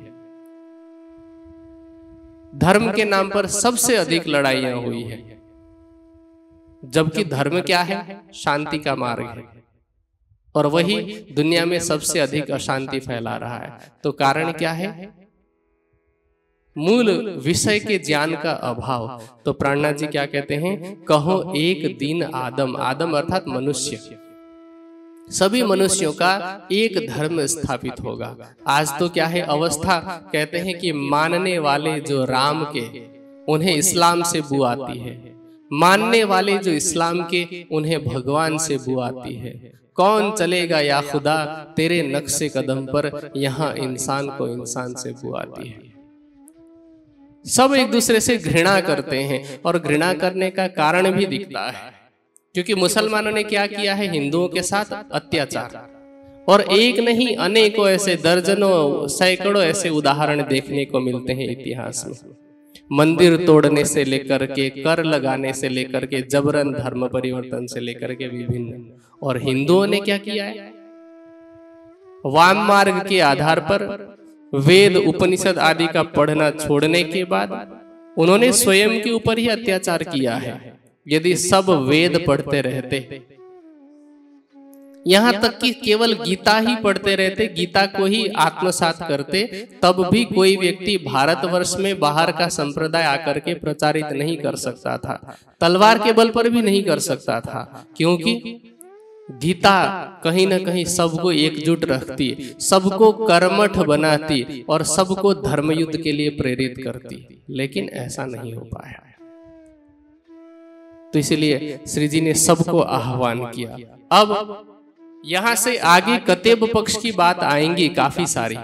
धर्म के नाम पर सबसे अधिक लड़ाइयाँ हुई है। जबकि धर्म क्या है? शांति का मार्ग है और वही दुनिया में सबसे अधिक अशांति फैला रहा है। तो कारण क्या है? मूल विषय के ज्ञान का अभाव। तो प्राणनाथ जी क्या कहते हैं? कहो एक दिन आदम आदम अर्थात मनुष्य। सभी मनुष्यों का एक धर्म स्थापित होगा। आज तो क्या है? अवस्था। कहते हैं कि मानने वाले जो राम के उन्हें इस्लाम से बु आती है। मानने वाले जो इस्लाम के उन्हें भगवान से बु आती है। कौन चलेगा या खुदा तेरे नक्शे कदम पर यहाँ इंसान को इंसान से बु आती है। सब एक दूसरे से घृणा करते हैं और घृणा करने का कारण भी दिखता है। क्योंकि मुसलमानों ने क्या किया है? हिंदुओं के साथ अत्याचार। और एक नहीं अनेकों ऐसे दर्जनों सैकड़ों ऐसे उदाहरण देखने को मिलते हैं इतिहास में। मंदिर तोड़ने से लेकर के कर लगाने से लेकर के जबरन धर्म परिवर्तन से लेकर के विभिन्न और हिंदुओं ने क्या किया है? वाम मार्ग के आधार पर वेद, उपनिषद आदि का पढ़ना छोड़ने के बाद उन्होंने स्वयं के ऊपर ही अत्याचार किया है, यदि सब वेद पढ़ते रहते। यहाँ तक कि केवल गीता ही पढ़ते रहते, गीता को ही आत्मसात करते, तब भी कोई व्यक्ति भारतवर्ष में बाहर का संप्रदाय आकर के प्रचारित नहीं कर सकता था, तलवार के बल पर भी नहीं कर सकता था, क्योंकि गीता कहीं ना कहीं सबको एकजुट रखती, सबको कर्मठ बनाती और सबको धर्मयुद्ध के लिए प्रेरित करती, लेकिन ऐसा नहीं हो पाया। तो इसलिए श्री जी ने सबको आह्वान किया। अब यहाँ से आगे कतेब पक्ष की बात आएँगी काफ़ी सारी,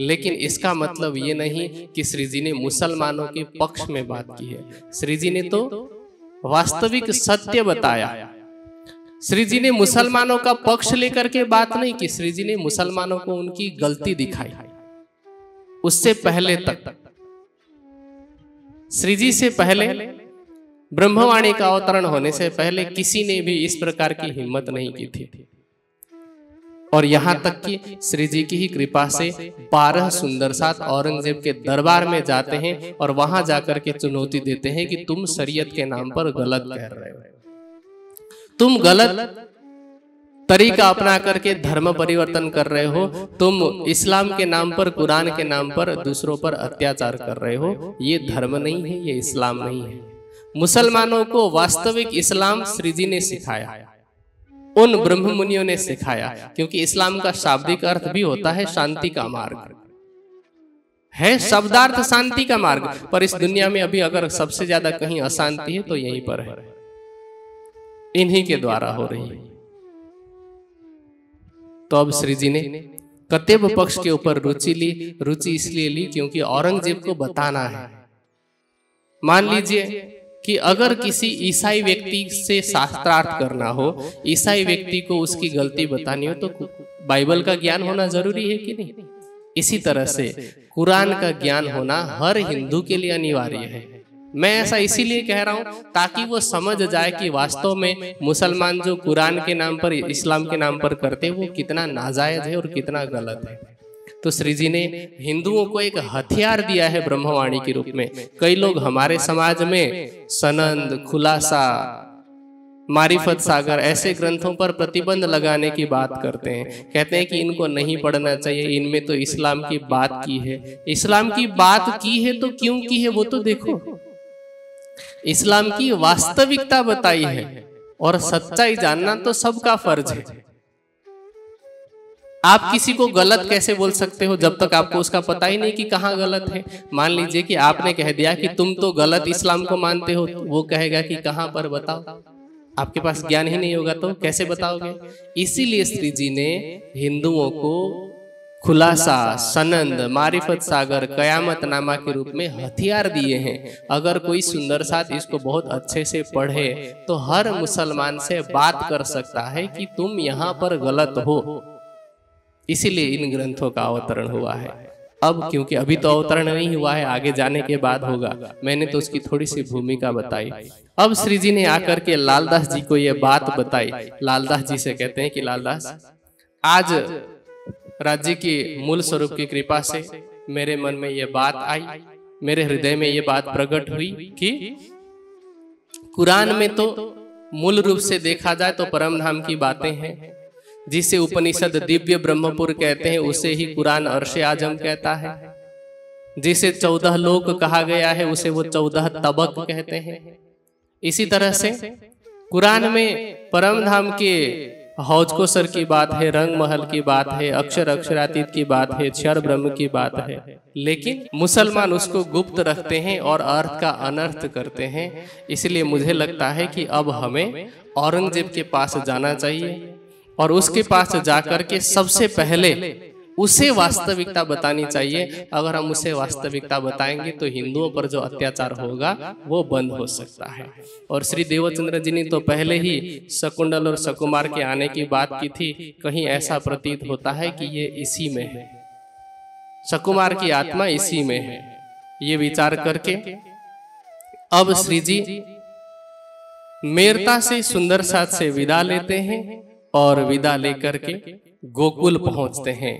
लेकिन इसका मतलब ये नहीं कि श्री जी ने मुसलमानों के पक्ष में बात की है। श्री जी ने तो वास्तविक सत्य बताया श्री जी ने मुसलमानों का पक्ष लेकर के बात नहीं की। श्री जी ने मुसलमानों को उनकी गलती दिखाई। उससे पहले तक। श्री जी से पहले ब्रह्मवाणी का अवतरण होने से पहले किसी ने भी इस प्रकार की हिम्मत नहीं की थी। और यहाँ तक कि श्री जी की ही कृपा से बारह सुंदर साथ औरंगज़ेब के दरबार में जाते हैं और वहाँ जाकर के चुनौती देते हैं कि तुम शरीयत के नाम पर गलत कह रहे हो। तुम गलत तरीका अपना करके धर्म परिवर्तन कर रहे हो, तुम इस्लाम के नाम पर, कुरान के नाम पर दूसरों पर अत्याचार कर रहे हो, ये धर्म नहीं है, ये इस्लाम नहीं है। मुसलमानों को वास्तविक इस्लाम श्री जी ने सिखाया, उन ब्रह्म मुनियों ने सिखाया, क्योंकि इस्लाम का शाब्दिक अर्थ भी होता है शांति का मार्ग। है शब्दार्थ शांति का मार्ग, पर इस दुनिया में अभी अगर सबसे ज़्यादा कहीं अशांति है तो यहीं पर है। इन्हीं के द्वारा हो रही है। तो अब श्री जी ने कतेब पक्ष के ऊपर रुचि ली रुचि इसलिए ली क्योंकि औरंगज़ेब को बताना है। मान लीजिए कि अगर किसी ईसाई व्यक्ति से शास्त्रार्थ करना हो ईसाई व्यक्ति को उसकी गलती बतानी हो तो बाइबल का ज्ञान होना ज़रूरी है कि नहीं? इसी तरह से कुरान का ज्ञान होना हर हिंदू के लिए अनिवार्य है। मैं ऐसा इसीलिए कह रहा हूँ ताकि वो समझ जाए कि वास्तव में मुसलमान जो कुरान के नाम पर इस्लाम के नाम पर करते वो कितना नाजायज है और कितना गलत है। तो श्री जी ने हिंदुओं को एक हथियार दिया है ब्रह्मवाणी के रूप में। कई लोग हमारे समाज में सनंद खुलासा मारिफत सागर ऐसे ग्रंथों पर प्रतिबंध लगाने की बात करते हैं। कहते हैं कि इनको नहीं पढ़ना चाहिए इनमें तो इस्लाम की बात की है। इस्लाम की बात की है तो क्यों की है वो तो देखो। इस्लाम की वास्तविकता बताई है और सच्चाई जानना तो सबका फ़र्ज़ है। आप किसी को गलत कैसे बोल सकते हो जब तक आपको उसका पता ही नहीं कि कहाँ गलत है। मान लीजिए कि आपने कह दिया कि तुम तो गलत इस्लाम को मानते हो वो कहेगा कि कहाँ पर बताओ? आपके पास ज्ञान ही नहीं होगा तो कैसे बताओगे? इसीलिए श्री जी ने हिंदुओं को खुलासा, सनंद, मारिफत सागर, कयामत नामा के रूप में हथियार दिए हैं। अगर कोई सुंदर साथ इसको बहुत अच्छे से पढ़े तो हर मुसलमान से बात कर सकता है कि तुम यहाँ पर गलत हो। इसीलिए इन ग्रंथों का अवतरण हुआ है। अब क्योंकि अभी तो अवतरण नहीं हुआ है, आगे जाने के बाद होगा। मैंने तो उसकी थोड़ी सी भूमिका बताई। अब श्री जी ने आकर के लालदास जी को ये बात बताई। लालदास जी से कहते हैं कि, लालदास, आज राज्य के मूल स्वरूप की कृपा से मेरे मन में ये बात आई। मेरे हृदय में ये बात प्रकट हुई कि कुरान में तो मूल रूप से देखा जाए तो परम धाम की बातें हैं जिसे उपनिषद दिव्य ब्रह्मपुर कहते हैं उसे ही कुरान अर्श आज़म कहता है। जिसे चौदह लोक कहा गया है उसे वो चौदह तबक कहते हैं। इसी तरह से कुरान में परम धाम के हौज को सर की बात है रंग महल की बात है अक्षर अक्षरातीत की बात है क्षर ब्रह्म की बात है। लेकिन मुसलमान उसको गुप्त रखते हैं और अर्थ का अनर्थ करते हैं। इसलिए मुझे लगता है कि अब हमें औरंगज़ेब के पास जाना चाहिए और उसके पास जाकर के सबसे पहले उसे वास्तविकता बतानी चाहिए। अगर हम उसे वास्तविकता बताएँगे तो हिंदुओं पर जो अत्याचार होगा वो बंद हो सकता है। और श्री देवचंद्र जी ने तो पहले ही शकुंडल और सकुमार के आने की बात की थी। कहीं ऐसा प्रतीत होता है कि ये इसी में है। सकुमार की आत्मा इसी में है। ये विचार करके अब श्री जी मेरता से सुंदर साथ से विदा लेते हैं और विदा लेकर के गोकुल पहुँचते हैं।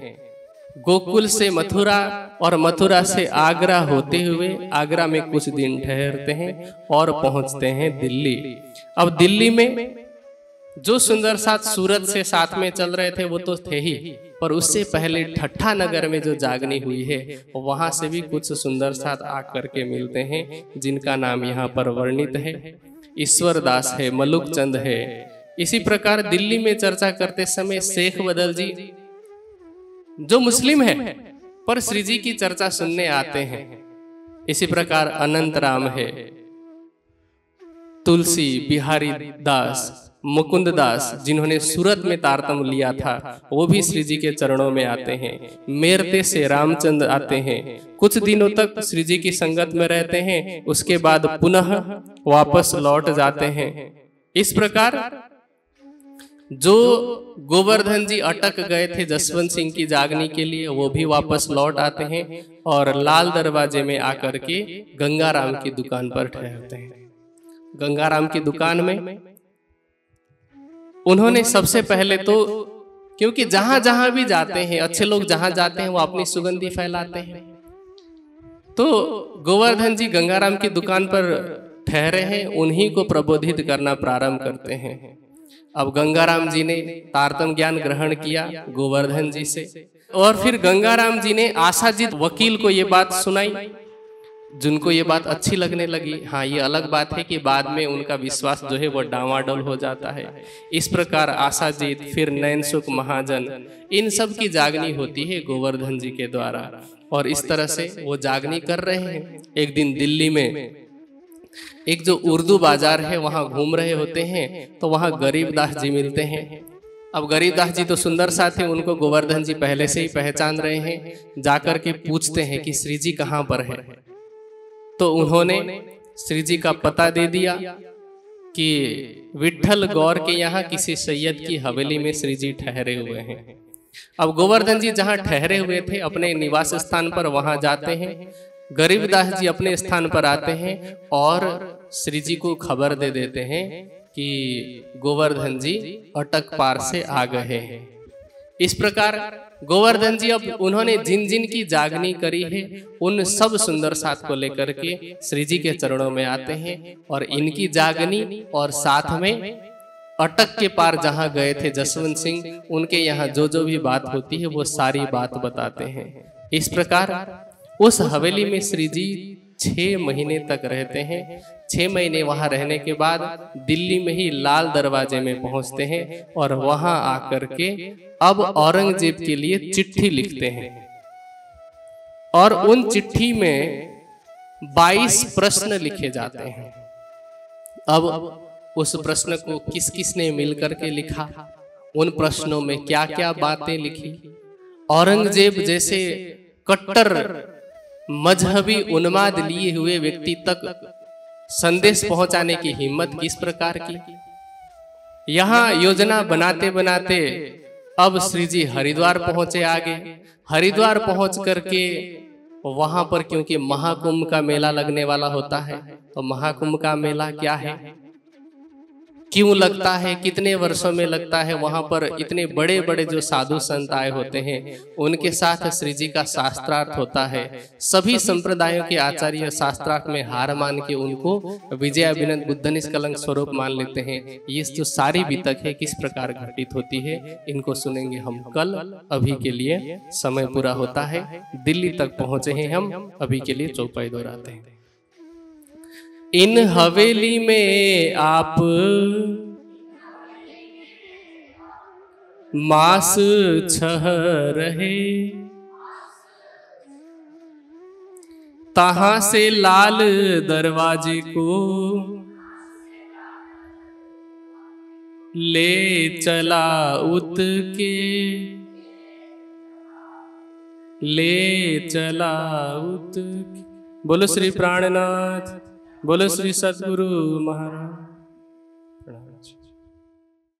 गोकुल से मथुरा और मथुरा से आगरा होते हुए आगरा में कुछ दिन ठहरते हैं और पहुँचते हैं दिल्ली। अब दिल्ली में जो सुंदर साथ सूरत से साथ में चल रहे थे, वो तो थे ही, पर उससे पहले ठट्ठा नगर में जो जागनी हुई है, वहाँ से भी कुछ सुंदर साथ आकर के मिलते हैं, जिनका नाम यहाँ पर वर्णित है। ईश्वर दास है मलुक चंद है। इसी प्रकार दिल्ली में चर्चा करते समय शेख बदल जी जो मुस्लिम है, पर श्री जी की चर्चा सुनने आते हैं। इसी प्रकार अनंत राम है। तुलसी, बिहारी दास, मुकुंद दास जिन्होंने सूरत में तारतम लिया था, वो भी श्री जी के चरणों में आते हैं। मेरते से रामचंद्र आते हैं। कुछ दिनों तक श्री जी की संगत में रहते हैं। उसके बाद पुनः वापस लौट जाते हैं। इस प्रकार जो गोवर्धन जी अटक गए थे जसवंत सिंह की जागनी के लिए वो भी वापस लौट आते हैं और लाल दरवाजे में आकर के गंगाराम की दुकान पर ठहरते हैं। गंगाराम की दुकान में उन्होंने सबसे पहले तो क्योंकि जहाँ जहाँ भी जाते हैं अच्छे लोग जहाँ जाते हैं वो अपनी सुगंधी फैलाते हैं। तो गोवर्धन जी गंगाराम की दुकान पर ठहरे हैं उन्हीं को प्रबोधित करना प्रारंभ करते हैं। अब गंगाराम जी ने तारतम ज्ञान ग्रहण किया, गोवर्धन जी से। और फिर गंगाराम जी ने आशाजीत वकील को ये बात सुनाई, जिनको ये बात अच्छी लगने लगी। हाँ ये अलग बात है कि बाद में उनका विश्वास जो है वो डावाडोल हो जाता है। इस प्रकार आशाजीत, फिर सुख महाजन, इन सब की जागनी होती है गोवर्धन जी के द्वारा। और इस तरह से वो जागनी कर रहे हैं। एक दिन दिल्ली में एक जो उर्दू बाज़ार है, वहाँ घूम रहे होते हैं तो वहाँ गरीबदास जी मिलते हैं। अब गरीबदास जी तो सुंदर सा थे उनको गोवर्धन जी पहले से ही पहचान रहे हैं। जाकर के पूछते हैं कि श्री जी कहाँ पर है। तो उन्होंने श्री जी का पता दे दिया कि विठल गौर के यहाँ किसी सैयद की हवेली में श्री जी ठहरे हुए हैं। अब गोवर्धन जी जहाँ ठहरे हुए थे, अपने निवास स्थान पर वहाँ जाते हैं। गरीबदास जी अपने स्थान पर आते हैं और श्री जी को खबर दे देते हैं कि गोवर्धन जी अटक पार से आ गए हैं। इस प्रकार गोवर्धन जी अब उन्होंने जिन जिन की जागनी करी है उन सब सुंदर साथ को लेकर के श्री जी के चरणों में आते हैं और इनकी जागनी और साथ में अटक के पार जहाँ गए थे जसवंत सिंह उनके यहाँ जो जो भी बात होती है वो सारी बात बताते हैं। इस प्रकार उस हवेली में श्री जी छह महीने तक रहते हैं। छह महीने वहाँ रहने के बाद दिल्ली में ही लाल दरवाजे में पहुँचते हैं और वहाँ आकर के अब औरंगज़ेब के लिए चिट्ठी लिखते हैं। और उन चिट्ठी में 22 प्रश्न लिखे जाते हैं। अब उस प्रश्न को किस किस ने मिलकर के लिखा? उन प्रश्नों में क्या क्या बातें लिखी? औरंगज़ेब जैसे कट्टर मजहबी उन्माद लिए हुए व्यक्ति तक संदेश पहुँचाने की हिम्मत किस प्रकार की। यहाँ योजना बनाते बनाते अब श्री जी हरिद्वार पहुँचे आगे। हरिद्वार पहुँच करके वहाँ पर क्योंकि महाकुंभ का मेला लगने वाला होता है तो महाकुंभ का मेला क्या है? क्यों लगता है? कितने वर्षों में लगता है? वहाँ पर इतने बड़े बड़े जो साधु संत आए होते हैं उनके साथ श्री जी का शास्त्रार्थ होता है। सभी संप्रदायों के आचार्य शास्त्रार्थ में हार मान के उनको विजय अभिनंद बुद्ध निष्कलंक स्वरूप मान लेते हैं। ये जो सारी बीतक है किस प्रकार घटित होती है इनको सुनेंगे हम कल अभी के लिए समय पूरा होता है दिल्ली तक पहुँचे हैं हम अभी के लिए चौपाई दोहराते हैं इन हवेली में आप मास छह रहे। तहां से लाल दरवाजे को ले चला उत के। ले चला उत के। बोलो श्री प्राणनाथ। बोलो श्री सदगुरु महाराज।